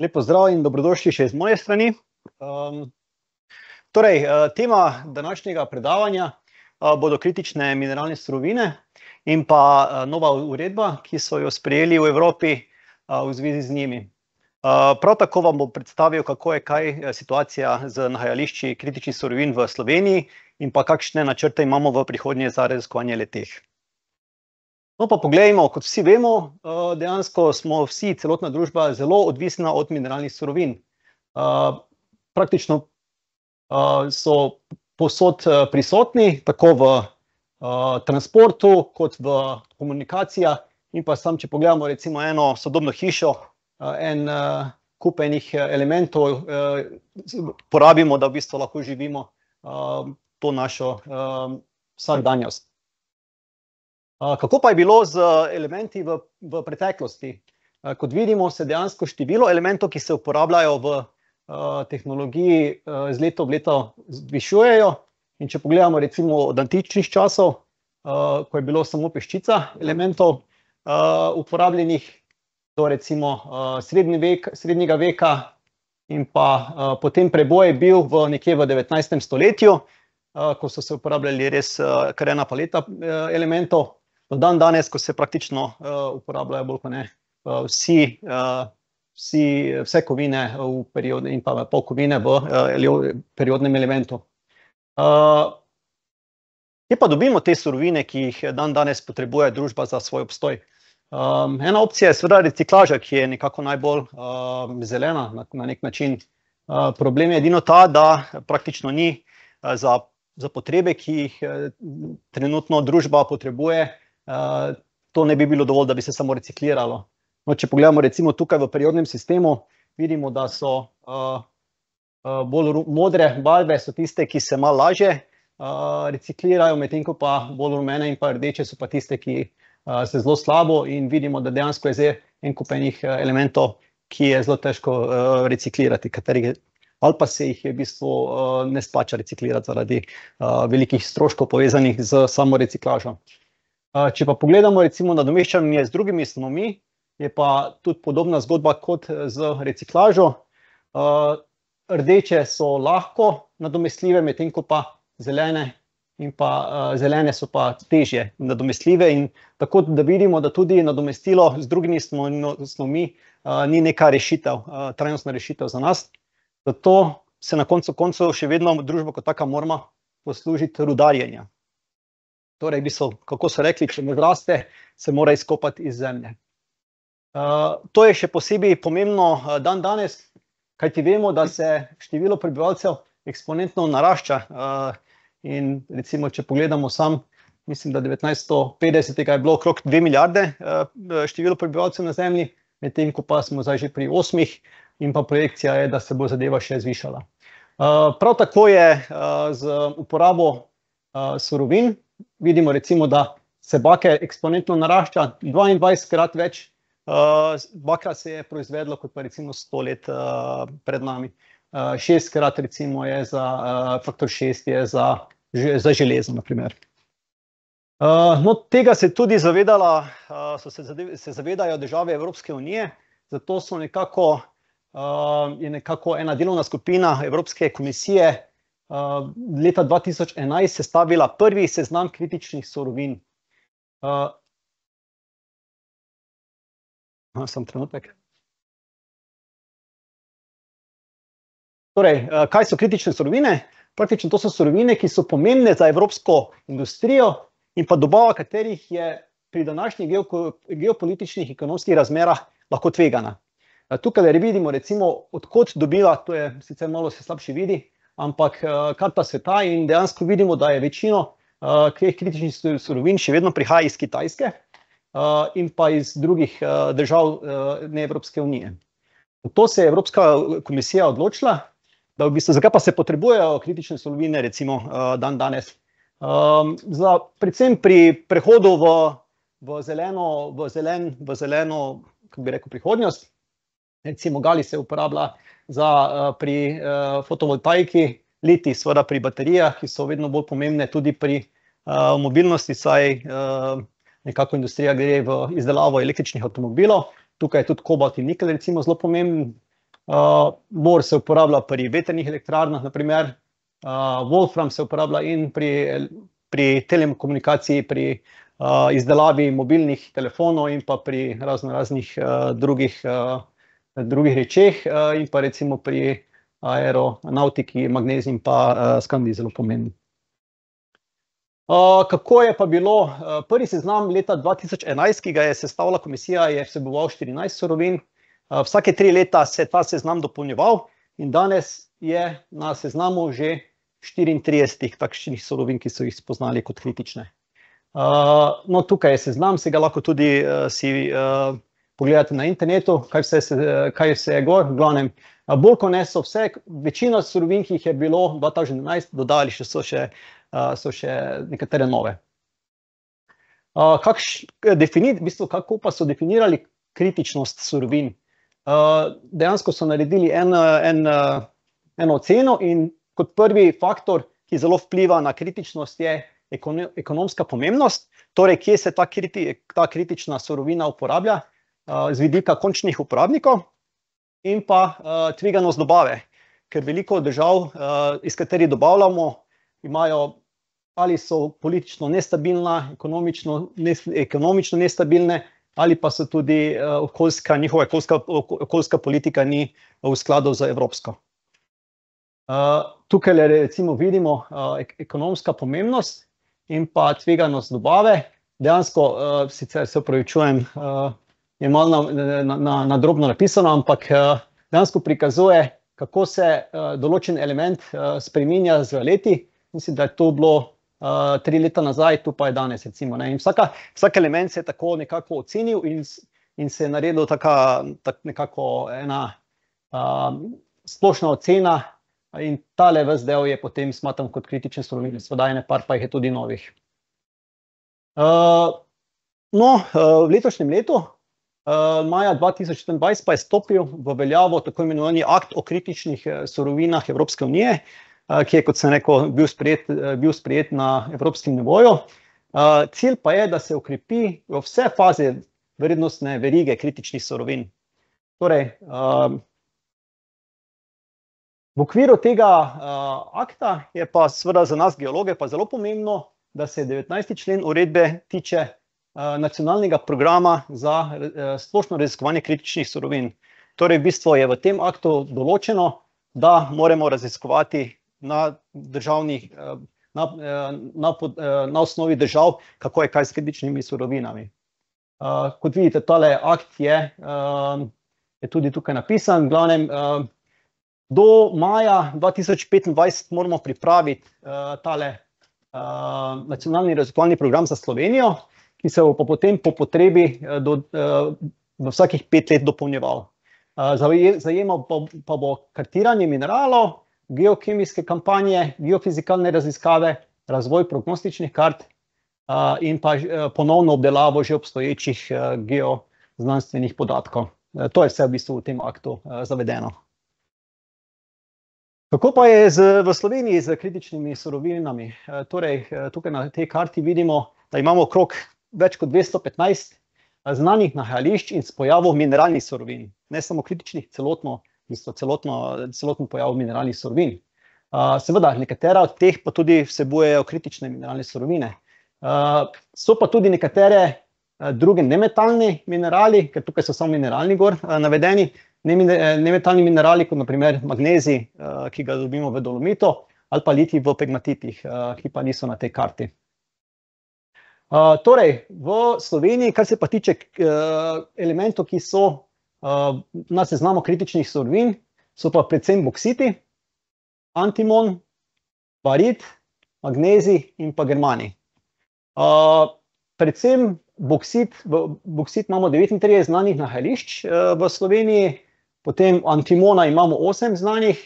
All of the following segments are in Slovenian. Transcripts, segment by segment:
Lepo zdrav in dobrodošli še iz moje strani. Um, torej, tema današnjega predavanja bodo kritične mineralne surovine in pa nova uredba, ki so jo sprejeli v Evropi v zvezi z njimi. Prav tako vam bom predstavil, kako je kaj situacija z nahajališči kritičnih surovin v Sloveniji in pa kakšne načrte imamo v prihodnje za raziskovanje le-teh. No, pa poglejmo, kot vsi vemo, dejansko smo vsi, celotna družba, zelo odvisna od mineralnih surovin. Praktično so povsod prisotni, tako v transportu kot v komunikacijah, in pa samo če pogledamo recimo eno sodobno hišo, en kup enih elementov porabimo, da v bistvu lahko živimo to našo vsakdanjost. Kako pa je bilo z elementi v v preteklosti? Kot vidimo, se dejansko število elementov, ki se uporabljajo v tehnologiji, iz leta v leto zvišujejo, in če pogledamo recimo od antičnih časov, ko je bilo samo peščica elementov uporabljenih, do recimo srednji vek, srednjega veka in pa potem preboj je bil v nekje v devetnajstem stoletju, ko so se uporabljali res kar ena paleta elementov, do dandanes, ko se praktično uporabljajo bolj kot ne vsi vsi, vse kovine v in pa pol kovine v periodnem elementu. Kje pa dobimo te surovine, ki jih dandanes potrebuje družba za svoj obstoj? ena opcija je seveda reciklaža, ki je nekako najbolj zelena na neki način. Problem je edino ta, da praktično ni za za potrebe, ki jih trenutno družba potrebuje, to ne bi bilo dovolj, da bi se samo recikliralo. No, če pogledamo recimo tukaj v periodnem sistemu, vidimo, da so bolj modre barve tiste, ki se malo lažje reciklirajo, medtem ko pa bolj rumene in pa rdeče so pa tiste, ki se zelo slabo, in vidimo, da dejansko je zdaj en kup enih elementov, ki je zelo težko reciklirati, katerih ali pa se jih je v bistvu ne splača reciklirati zaradi velikih stroškov, povezanih s samo reciklažo. Če pa pogledamo recimo nadomeščanje z drugimi snovmi, je pa tudi podobna zgodba kot z reciklažo. Rdeče so lahko nadomestljive, medtem ko pa zelene in pa zelene so pa težje nadomestljive, in tako da vidimo, da tudi nadomestilo z drugimi snovmi ni neka rešitev, trajnostna rešitev za nas. Zato se na koncu koncev še vedno družba kot taka moramo poslužiti rudarjenja. Torej bistvu, kako so rekli, če ne zraste, se mora izkopati iz zemlje. to je še posebej pomembno dandanes, kajti vemo, da se število prebivalcev eksponentno narašča, in recimo, če pogledamo samo, mislim, da devetnajststo petdesetega je bilo okrog dve milijarde število prebivalcev na Zemlji, medtem ko pa smo zdaj že pri osmih in pa projekcija je, da se bo zadeva še zvišala. prav tako je z uporabo surovin, vidimo recimo, da se bakle eksponentno narašča, dvaindvajsetkrat več bakla se je proizvedlo kot pa recimo sto let pred nami. šestkrat recimo je za faktor šest je za za železo, na primer. no, tega se tudi zavedala, so se se zavedajo države Evropske unije, zato so nekako je nekako ena delovna skupina Evropske komisije leta dva tisoč enajst sestavila prvi seznam kritičnih surovin. samo trenutek. Torej, kaj so kritične surovine? Praktično to so surovine, ki so pomembne za evropsko industrijo in pa dobava katerih je pri današnjih geopolitičnih, ekonomskih razmerah lahko tvegana. tukajle vidimo recimo, od kod dobiva, to je sicer malo se slabše vidi, ampak karta sveta, in dejansko vidimo, da je večino teh kritičnih surovin še vedno prihaja iz Kitajske in pa iz drugih držav ne Evropske unije. Zato se je Evropska komisija odločila, da v bistvu, zakaj pa se potrebujejo kritične surovine recimo dandanes? za predvsem pri prehodu v v zeleno, v v zeleno, kako bi rekel, prihodnost, recimo galij se uporablja za pri fotovoltaiki, litij seveda pri baterijah, ki so vedno bolj pomembne tudi pri mobilnosti, saj nekako industrija gre v izdelavo električnih avtomobilov, tukaj je tudi kobalt in nikelj recimo zelo pomemben. bor se uporablja pri vetrnih elektrarnah, naprimer, wolfram se uporablja in pri, pri telekomunikaciji, pri izdelavi mobilnih telefonov in pa pri razno raznih drugih, drugih rečeh, in pa recimo pri aeronautiki magnezij in pa skandij zelo pomembni. kako je pa bilo, prvi seznam leta dva tisoč enajst, ki ga je sestavila komisija, je vseboval štirinajst surovin, vsake tri leta se je ta seznam dopolnjeval in danes je na seznamu že štiriintrideset takšnih surovin, ki so jih spoznali kot kritične. no, tukaj je seznam, saj ga lahko tudi, si, pogledate na internetu, kaj vse se, kaj vse je gor, v glavnem, bolj kot ne so vse, večina surovin, ki jih je bilo dva tisoč enajst, dodali še so še, so še nekatere nove. v bistvu, kako pa so definirali kritičnost surovin? dejansko so naredili en, en, eno oceno in kot prvi faktor, ki zelo vpliva na kritičnost, je ekonomska pomembnost, torej kje se ta ta kritična surovina uporablja, z vidika končnih uporabnikov in pa, tveganost dobave. Ker veliko držav, iz katerih dobavljamo, imajo ali so politično nestabilna, ekonomično ekonomično nestabilne ali pa so tudi, okoljska, njihova okoljska, okoljska politika ni v skladu z evropsko. tukajle recimo vidimo, ekonomska pomembnost in pa tveganost dobave, dejansko, sicer se opravičujem, je malo na, na, na drobno napisano, ampak, dejansko prikazuje, kako se, določen element, spreminja z leti, mislim, da je to bilo, tri leta nazaj, to pa je danes recimo, ne, in vsaka, vsak element se je tako nekako ocenil in in se je naredil taka, tako nekako ena, splošna ocena. In tale ves del je potem smatran kot kritične surovine, seveda ene par pa jih je tudi novih. no, v letošnjem letu, maja dva tisoč štiriindvajset pa je stopil v veljavo tako imenovani akt o kritičnih, surovinah Evropske unije, ki je, kot sem rekel, bil sprejet, bil sprejet na evropskem nivoju. cilj pa je, da se okrepi vse faze vrednostne verige kritičnih surovin. Torej, v okviru tega, akta je pa seveda za nas geologe pa zelo pomembno, da se devetnajsti člen uredbe tiče, nacionalnega programa za, splošno raziskovanje kritičnih surovin. Torej v bistvu je v tem aktu določeno, da moramo raziskovati na državnih, na, na na osnovi držav, kako je kaj s kritičnimi surovinami. kot vidite, tale akt je, je tudi tukaj napisan, v glavnem, do maja dva tisoč petindvajset moramo pripraviti, tale, nacionalni raziskovalni program za Slovenijo, ki se bo pa potem po potrebi, do, vsakih pet let dopolnjeval. zajemal pa, pa bo kartiranje mineralov, geokemijske kampanje, geofizikalne raziskave, razvoj prognostičnih kart, in pa ponovno obdelavo že obstoječih, geoznanstvenih podatkov. to je vse v bistvu v tem aktu, zavedeno. Kako pa je z, v Sloveniji s kritičnimi surovinami? torej, tukaj na tej karti vidimo, da imamo okrog več kot dvesto petnajst, znanih nahajališč in spojavov mineralnih surovin, ne samo kritičnih, celotno, celotno, celoten pojav mineralnih surovin. seveda nekatera od teh pa tudi vsebujejo kritične mineralne surovine. so pa tudi nekatere, drugi nemetalni minerali, ker tukaj so samo mineralni gor, navedeni, nemetalni minerali, kot na primer magnezij, ki ga dobimo v dolomitu, ali pa litij v pegmatitih, ki pa niso na tej karti. Torej v Sloveniji, kar se pa tiče, elementov, ki so, na seznamu kritičnih surovin, so pa predvsem boksiti, antimon, barit, magnezij in pa germanij. predvsem boksit, boksit imamo devetintrideset znanih nahajališč, v Sloveniji, potem antimona imamo osem znanih,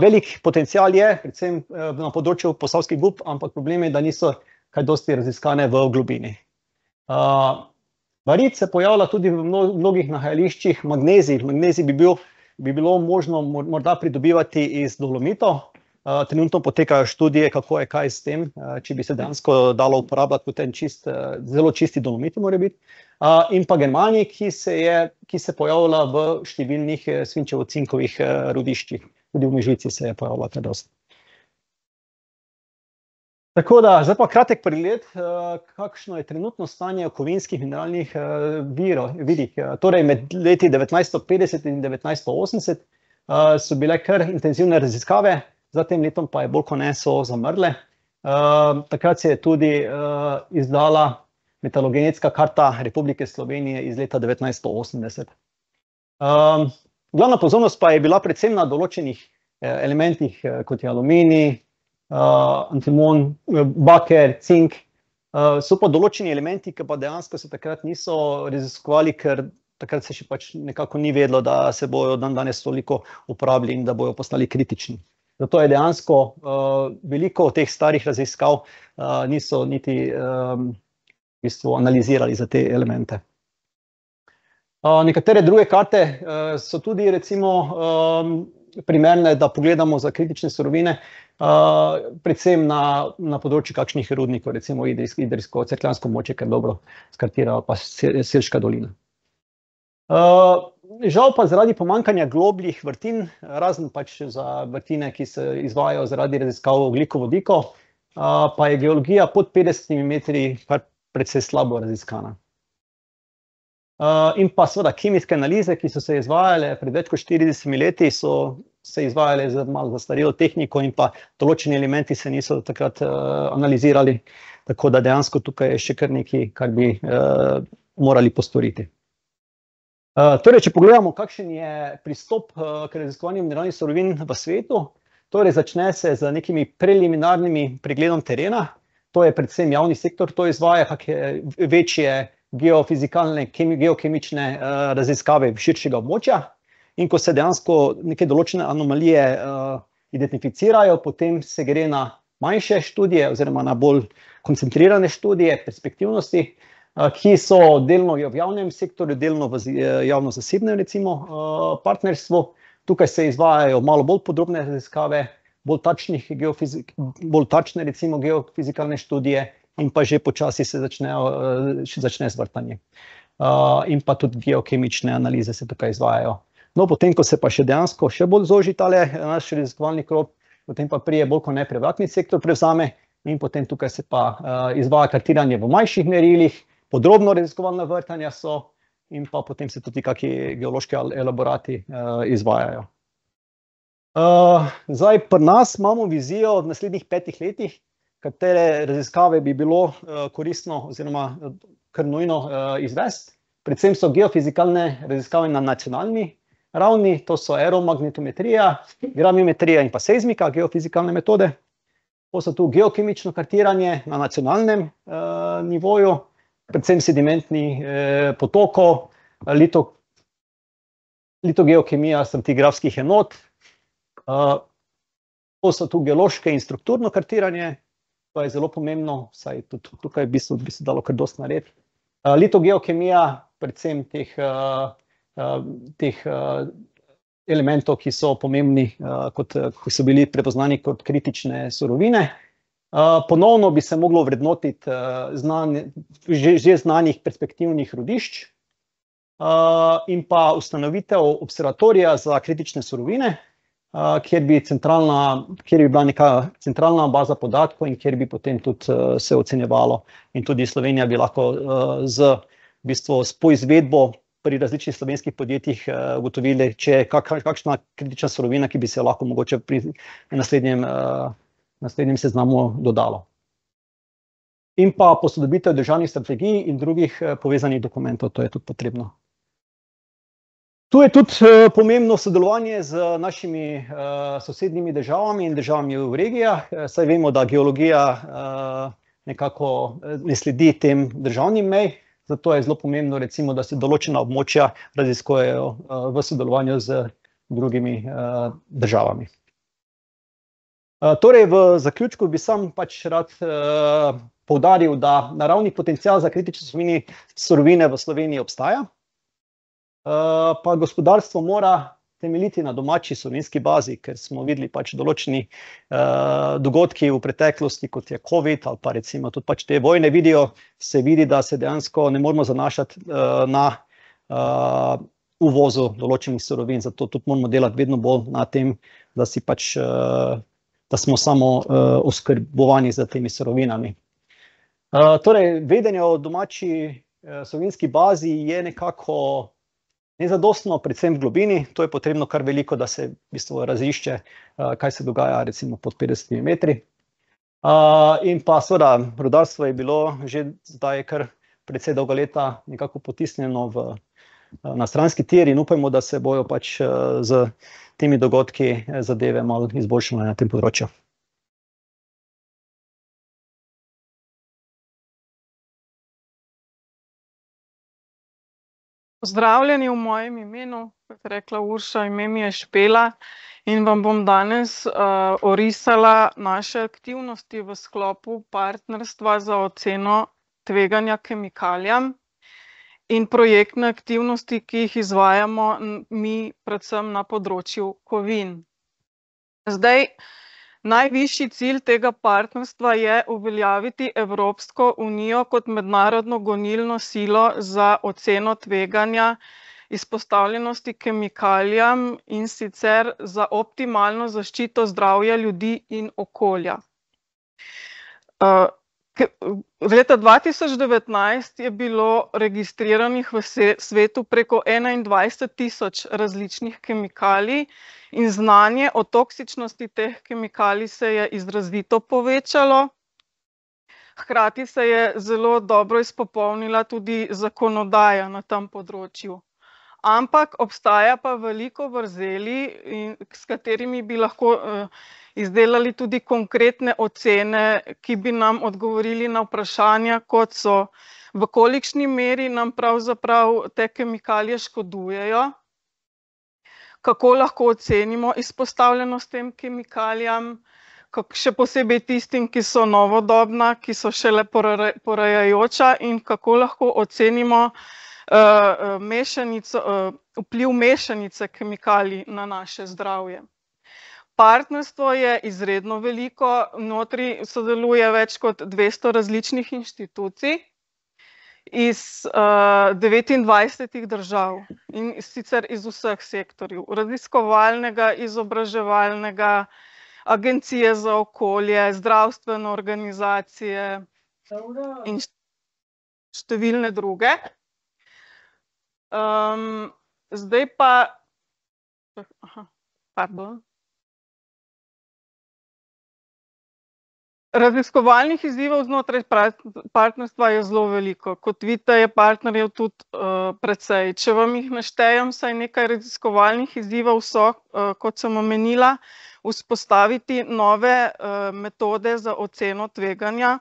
velik potencial je predvsem, na področju Posavskih dob, ampak problem je, da niso kaj dosti raziskane v globini. barit se pojavlja tudi v mnogih nahajališčih, magnezij, magnezij bi bil, bi bilo možno morda pridobivati iz dolomitov, trenutno potekajo študije, kako je kaj s tem, če bi se dejansko dalo uporabljati kot en čist, zelo čisti dolomit mora biti. in pa germanij, ki se je, ki se pojavlja v številnih svinčevo-cinkovih, rudiščih, tudi v Mežici se je pojavila kar dosti. Tako da, zdaj pa kratek pregled, kakšno je trenutno stanje kovinskih mineralnih, virih, torej med leti devetnajststo petdeset in devetnajststo osemdeset, so bile kar intenzivne raziskave, za tem letom pa je bolj kot ne so zamrle. takrat se je tudi, izdala metalogenetska karta Republike Slovenije iz leta devetnajststo osemdeset. glavna pozornost pa je bila predvsem na določenih, elementih, kot je aluminij, antimon, baker, cink, so pa določeni elementi, ki pa dejansko se takrat niso raziskovali, ker takrat se še pač nekako ni vedelo, da se bojo dandanes toliko uporabili in da bojo postali kritični. Zato je dejansko, veliko teh starih raziskav, niso niti, v bistvu analizirali za te elemente. nekatere druge karte, so tudi recimo, primerne, da pogledamo za kritične surovine, predvsem na, na področju kakšnih rudnikov, recimo idrijsko-cerkljansko območje, kar dobro skartira, pa Selška dolina. žal pa zaradi pomanjkanja globljih vrtin, razen pač za vrtine, ki se izvajajo zaradi raziskav ogljikovodikov, pa je geologija pod petdesetimi metri kar precej slabo raziskana. In pa seveda kemijske analize, ki so se izvajale pred več kot štiridesetimi leti, so se izvajale z malo zastarelo tehniko in pa določeni elementi se niso takrat, analizirali, tako da dejansko tukaj je še kar nekaj, kar bi, morali postoriti. torej če pogledamo, kakšen je pristop, k raziskovanju mineralnih surovin v svetu, torej začne se z nekimi preliminarnimi pregledom terena, to je predvsem javni sektor to izvaja, kake večje geofizikalne, geokemične, raziskave širšega območja. In ko se dejansko neke določene anomalije, identificirajo, potem se gre na manjše študije oziroma na bolj koncentrirane študije perspektivnosti, ki so delno v javnem sektorju, delno v javno-zasebnem recimo, partnerstvu. Tukaj se izvajajo malo bolj podrobne raziskave, bolj točnih bolj točne recimo geofizikalne študije in pa že počasi se začnejo, začne z vrtanjem. in pa tudi geokemične analize se tukaj izvajajo. No, potem ko se pa še dejansko še bolj zoži tale naš raziskovalni krog, potem pa pride bolj kot ne privatni sektor prevzame in potem tukaj se pa, izvaja kartiranje v manjših merilih, podrobno raziskovalna vrtanja so in pa potem se tudi kaki geološki elaborati, izvajajo. zdaj pri nas imamo vizijo v naslednjih petih letih, katere raziskave bi bilo, koristno oziroma kar nujno, izvesti. Predvsem so geofizikalne raziskave na nacionalni ravni, to so aeromagnetometrija, gravitometrija in pa seizmika, geofizikalne metode. Pol so tu geokemično kartiranje na nacionalnem, nivoju, predvsem sedimentnih, potokov, litogeokemija stratigrafskih enot, pol so tu geološke in strukturno kartiranje, to je zelo pomembno, saj tudi tukaj v bistvu bi se dalo kar dosti narediti. litogeokemija, predvsem teh, teh, elementov, ki so pomembni, kot, ki so bili prepoznani kot kritične surovine. ponovno bi se moglo ovrednotiti, že, že znanih perspektivnih rudišč, in pa ustanovitev observatorija za kritične surovine, kjer bi kjer bi bila neka centralna baza podatkov in kjer bi potem tudi, se ocenjevalo in tudi Slovenija bi lahko, z v bistvu s poizvedbo pri različnih slovenskih podjetjih, ugotovili, če je kakšna kritična surovina, ki bi se lahko mogoče pri naslednjem, naslednjem seznamu dodalo. In pa posodobitev državnih strategij in drugih, povezanih dokumentov, to je tudi potrebno. Tu je tudi, pomembno sodelovanje z našimi, sosednjimi državami in državami v regijah, saj vemo, da geologija, nekako, ne sledi tem državnim mejam, zato je zelo pomembno recimo, da se določena območja raziskujejo, v sodelovanju z drugimi, državami. torej v zaključku bi samo pač rad, poudaril, da naravni potencial za kritične surovine v Sloveniji obstaja, pa gospodarstvo mora temeljiti na domači slovenski bazi, ker smo videli pač določeni uh, dogodki v preteklosti, kot je COVID ali pa recimo tudi pač te vojne vidijo, se vidi, da se dejansko ne moramo zanašati uh, na uh, uvozu določenih surovin, zato tudi moramo delati vedno bolj na tem, da si pač, uh, da smo samo uh, oskrbovani z temi surovinami. Uh, torej, vedenje o domači uh, slovenski bazi je nekako nezadostno, predvsem v globini. To je potrebno kar veliko, da se v bistvu razišče, kaj se dogaja recimo pod 50 metri. In pa seveda, rudarstvo je bilo že zdaj kar precej dolga leta nekako potisnjeno v, na stranski tir in upajmo, da se bojo pač z temi dogodki zadeve malo izboljšale na tem področju. Pozdravljeni v mojem imenu, kot je rekla Urša, ime mi je Špela in vam bom danes uh, orisala naše aktivnosti v sklopu partnerstva za oceno tveganja kemikalijam in projektne aktivnosti, ki jih izvajamo mi predvsem na področju kovin. Zdaj, Najvišji cilj tega partnerstva je uveljaviti Evropsko unijo kot mednarodno gonilno silo za oceno tveganja izpostavljenosti kemikalijam in sicer za optimalno zaščito zdravja ljudi in okolja. Leta 2019 je bilo registriranih v svetu preko 21 tisoč različnih kemikalij in znanje o toksičnosti teh kemikalij se je izrazito povečalo. Hkrati se je zelo dobro izpopolnila tudi zakonodaja na tem področju. Ampak obstaja pa veliko vrzeli, s katerimi bi lahko izdelali tudi konkretne ocene, ki bi nam odgovorili na vprašanja, kot so, v kolikšni meri nam pravzaprav te kemikalije škodujejo, kako lahko ocenimo izpostavljenost tem kemikalijam, še posebej tistim, ki so novodobna, ki so šele porajajoča in kako lahko ocenimo mešanico, vpliv mešanice kemikalij na naše zdravje. Partnerstvo je izredno veliko, notri sodeluje več kot dvesto različnih inštitucij iz uh, devetindvajsetih držav in sicer iz vseh sektorjev, raziskovalnega, izobraževalnega, agencije za okolje, zdravstvene organizacije in številne druge. Um, zdaj pa, pardon. Raziskovalnih izzivov znotraj partnerstva je zelo veliko. Kot vidite, je partnerjev tudi precej. Če vam jih naštejem, vsaj nekaj raziskovalnih izzivov so, kot sem omenila, vzpostaviti nove metode za oceno tveganja,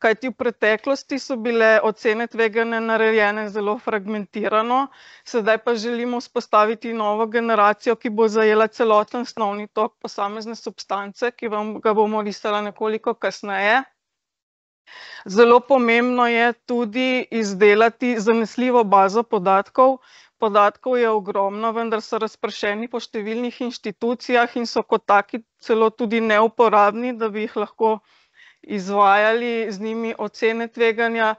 kajti v preteklosti so bile ocene tveganja narejene zelo fragmentirano, sedaj pa želimo vzpostaviti novo generacijo, ki bo zajela celoten snovni tok posamezne substance, ki vam ga bom orisala nekoliko kasneje. Zelo pomembno je tudi izdelati zanesljivo bazo podatkov. Podatkov je ogromno, vendar so razpršeni po številnih inštitucijah in so kot taki celo tudi neuporabni, da bi jih lahko izvajali z njimi ocene tveganja.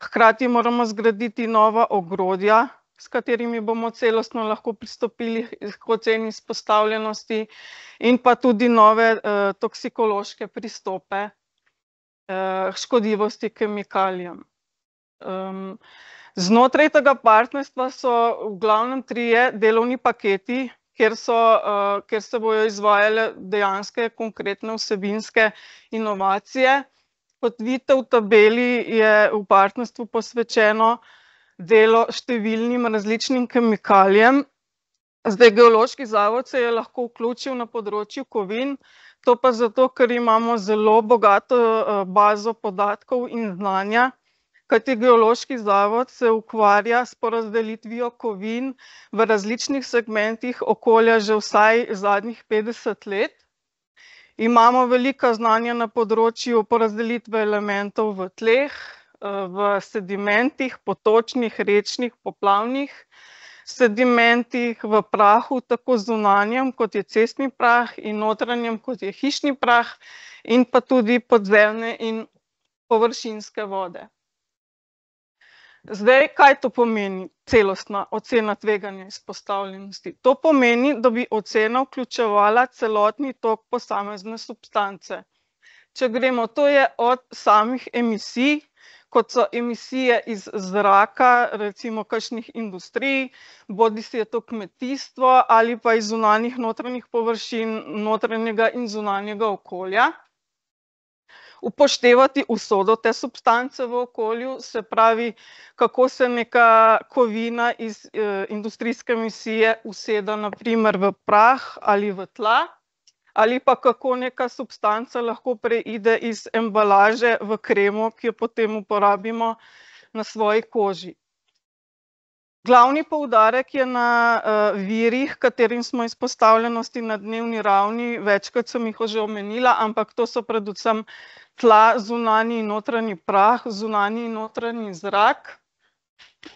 Hkrati moramo zgraditi nova ogrodja, s katerimi bomo celostno lahko pristopili k oceni izpostavljenosti in pa tudi nove toksikološke pristope škodljivosti kemikalijam. Znotraj tega partnerstva so v glavnem trije delovni paketi, kjer so, kjer se bojo izvajale dejanske konkretne vsebinske inovacije. Kot vidite v tabeli, je v partnerstvu posvečeno delo številnim različnim kemikalijam. Zdaj, Geološki zavod se je lahko vključil na področju kovin, to pa zato, ker imamo zelo bogato bazo podatkov in znanja, kajti Geološki zavod se ukvarja s porazdelitvijo kovin v različnih segmentih okolja že vsaj zadnjih petdeset let. Imamo velika znanja na področju porazdelitve elementov v tleh, v sedimentih, potočnih, rečnih, poplavnih. sedimentih v prahu, tako zunanjem, kot je cestni prah, in notranjem, kot je hišni prah, in pa tudi podzemne in površinske vode. Zdaj, kaj to pomeni, celostna ocena tveganja izpostavljenosti? To pomeni, da bi ocena vključevala celotni tok posamezne substance. Če gremo, to je od samih emisij, kot so emisije iz zraka, recimo kakšnih industrij, bodisi je to kmetijstvo ali pa iz zunanjih notranjih površin, notranjega in zunanjega okolja. Upoštevati usodo te substance v okolju, se pravi, kako se neka kovina iz industrijske emisije usede na primer v prah ali v tla, ali pa kako neka substanca lahko preide iz embalaže v kremo, ki jo potem uporabimo na svoji koži. Glavni poudarek je na virih, katerim smo izpostavljenosti na dnevni ravni, večkrat sem jih že omenila, ampak to so predvsem tla, zunanji in notranji prah, zunanji in notranji zrak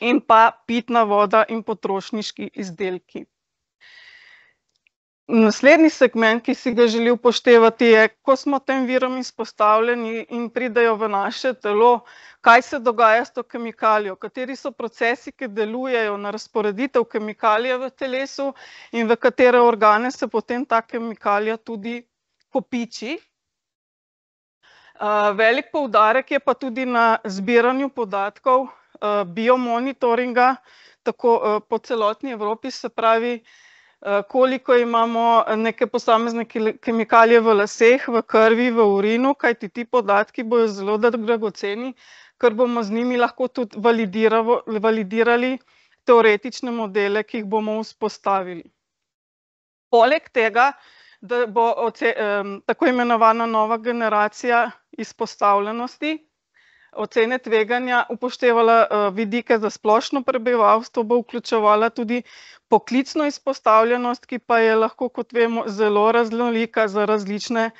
in pa pitna voda in potrošniški izdelki. Naslednji segment, ki si ga želi upoštevati, je, ko smo tem virom izpostavljeni in pridejo v naše telo, kaj se dogaja s to kemikalijo, kateri so procesi, ki delujejo na razporeditev kemikalije v telesu in v katere organe se potem ta kemikalija tudi kopiči. velik poudarek je pa tudi na zbiranju podatkov, biomonitoringa, tako po celotni Evropi, se pravi, koliko imamo neke posamezne kemikalije v laseh, v krvi, v urinu, kajti ti podatki bojo zelo dragoceni, ker bomo z njimi lahko tudi validirali teoretične modele, ki jih bomo vzpostavili. Poleg tega, da bo tako imenovana nova generacija izpostavljenosti, ocene tveganja upoštevala vidike za splošno prebivalstvo, bo vključevala tudi poklicno izpostavljenost, ki pa je lahko, kot vemo, zelo raznolika za različne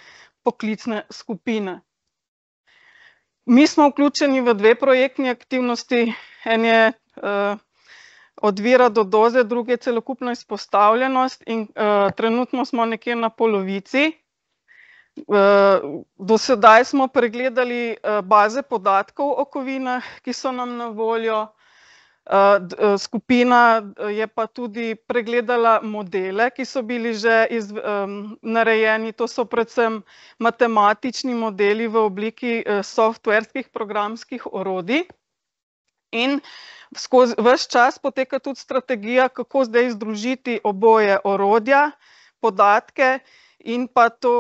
poklicne skupine. Mi smo vključeni v dve projektni aktivnosti, en je Od vira do doze, drugi je celokupna izpostavljenost in trenutno smo nekje na polovici. Do sedaj smo pregledali baze podatkov o kovinah, ki so nam na voljo, skupina je pa tudi pregledala modele, ki so bili že narejeni, to so predvsem matematični modeli v obliki softwarskih programskih orodij. In skozi ves čas poteka tudi strategija, kako zdaj združiti oboje, orodja, podatke in pa to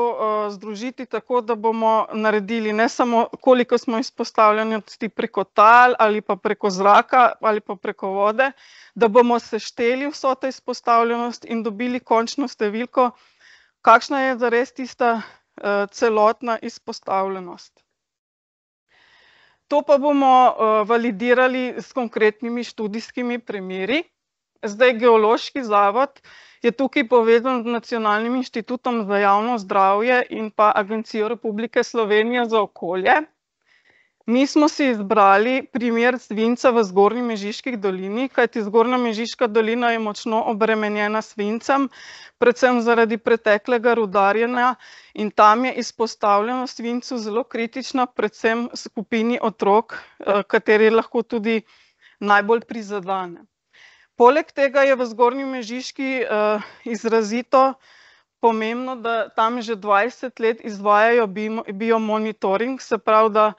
združiti tako, da bomo naredili ne samo, koliko smo izpostavljenosti preko tal ali pa preko zraka ali pa preko vode, da bomo sešteli vso to izpostavljenost in dobili končno številko, kakšna je zares tista celotna izpostavljenost. To pa bomo validirali s konkretnimi študijskimi primeri. Zdaj, Geološki zavod je tukaj povezan z Nacionalnim inštitutom za javno zdravje in pa Agencijo Republike Slovenije za okolje. Mi smo si izbrali primer svinca v Zgornji Mežiški dolini, kajti Zgornja Mežiška dolina je močno obremenjena svincem, predvsem zaradi preteklega rudarjenja, in tam je izpostavljenost svincu zelo kritična, predvsem skupini otrok, kateri lahko tudi najbolj prizadene. Poleg tega je v Zgornji Mežiški izrazito pomembno, da tam že dvajset let izvajajo biomonitoring, se pravi, da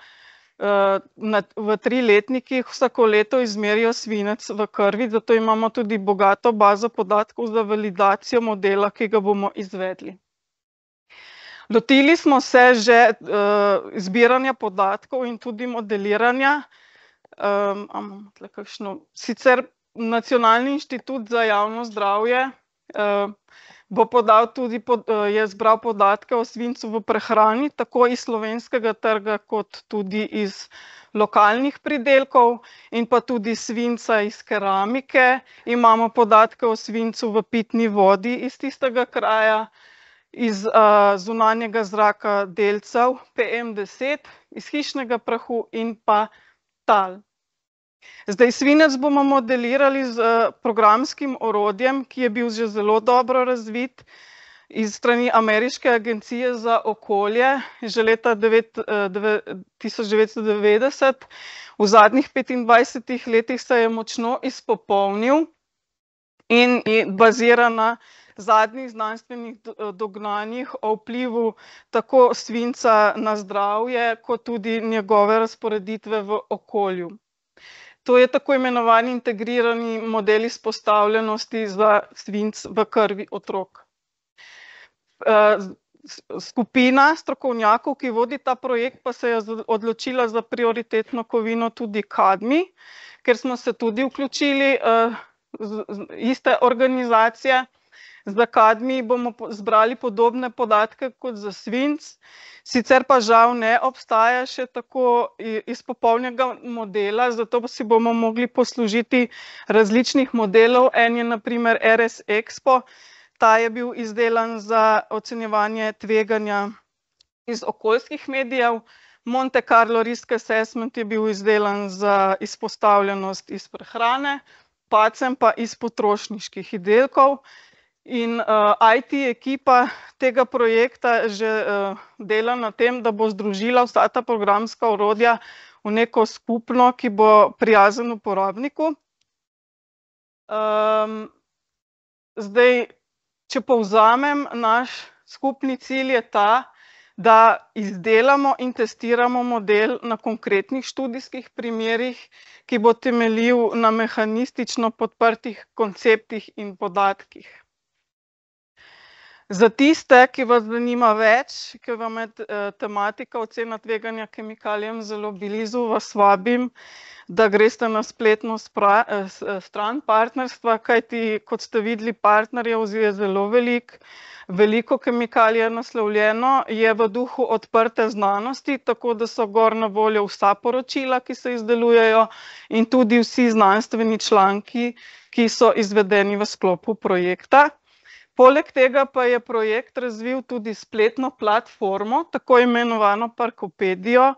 na v triletnikih vsako leto izmerijo svinec v krvi, zato imamo tudi bogato bazo podatkov za validacijo modela, ki ga bomo izvedli. Lotili smo se že zbiranja podatkov in tudi modeliranja. a imam tule kakšno, sicer Nacionalni inštitut za javno zdravje bo podal tudi je zbral podatke o svincu v prehrani, tako iz slovenskega trga kot tudi iz lokalnih pridelkov in pa tudi svinca iz keramike, imamo podatke o svincu v pitni vodi iz tistega kraja, iz zunanjega zraka delcev PM deset, iz hišnega prahu in pa tal. Zdaj, svinec bomo modelirali z programskim orodjem, ki je bil že zelo dobro razvit iz strani Ameriške agencije za okolje že leta 1990. V zadnjih 25 letih se je močno izpopolnil in bazira na zadnjih znanstvenih dognanjih o vplivu tako svinca na zdravje, kot tudi njegove razporeditve v okolju. To je tako imenovani integrirani model izpostavljenosti za svinc v krvi otrok. Skupina strokovnjakov, ki vodi ta projekt, pa se je odločila za prioritetno kovino tudi kadmij, ker smo se tudi vključili iste organizacije. Za kadmij bomo zbrali podobne podatke kot za svinc, sicer pa žal ne obstaja še tako izpopolnjenega modela, zato si bomo mogli poslužiti različnih modelov, en je na primer RS Expo, ta je bil izdelan za ocenjevanje tveganja iz okoljskih medijev, Monte Carlo Risk Assessment je bil izdelan za izpostavljenost iz prehrane, Pacem pa iz potrošniških izdelkov. In IT ekipa tega projekta že dela na tem, da bo združila vsa ta programska orodja v neko skupno, ki bo prijazno uporabniku. Zdaj, če povzamem, naš skupni cilj je ta, da izdelamo in testiramo model na konkretnih študijskih primerih, ki bo temeljil na mehanistično podprtih konceptih in podatkih. Za tiste, ki vas zanima več, ke vam je tematika ocena tveganja kemikalijam zelo blizu, vas vabim, da greste na spletno stran partnerstva, kajti kot ste videli, partnerjev je zelo veliko. Veliko kemikalij je naslovljeno, je v duhu odprte znanosti, tako da so gor na voljo vsa poročila, ki se izdelujejo, in tudi vsi znanstveni članki, ki so izvedeni v sklopu projekta. Poleg tega pa je projekt razvil tudi spletno platformo, tako imenovano Parkopedijo.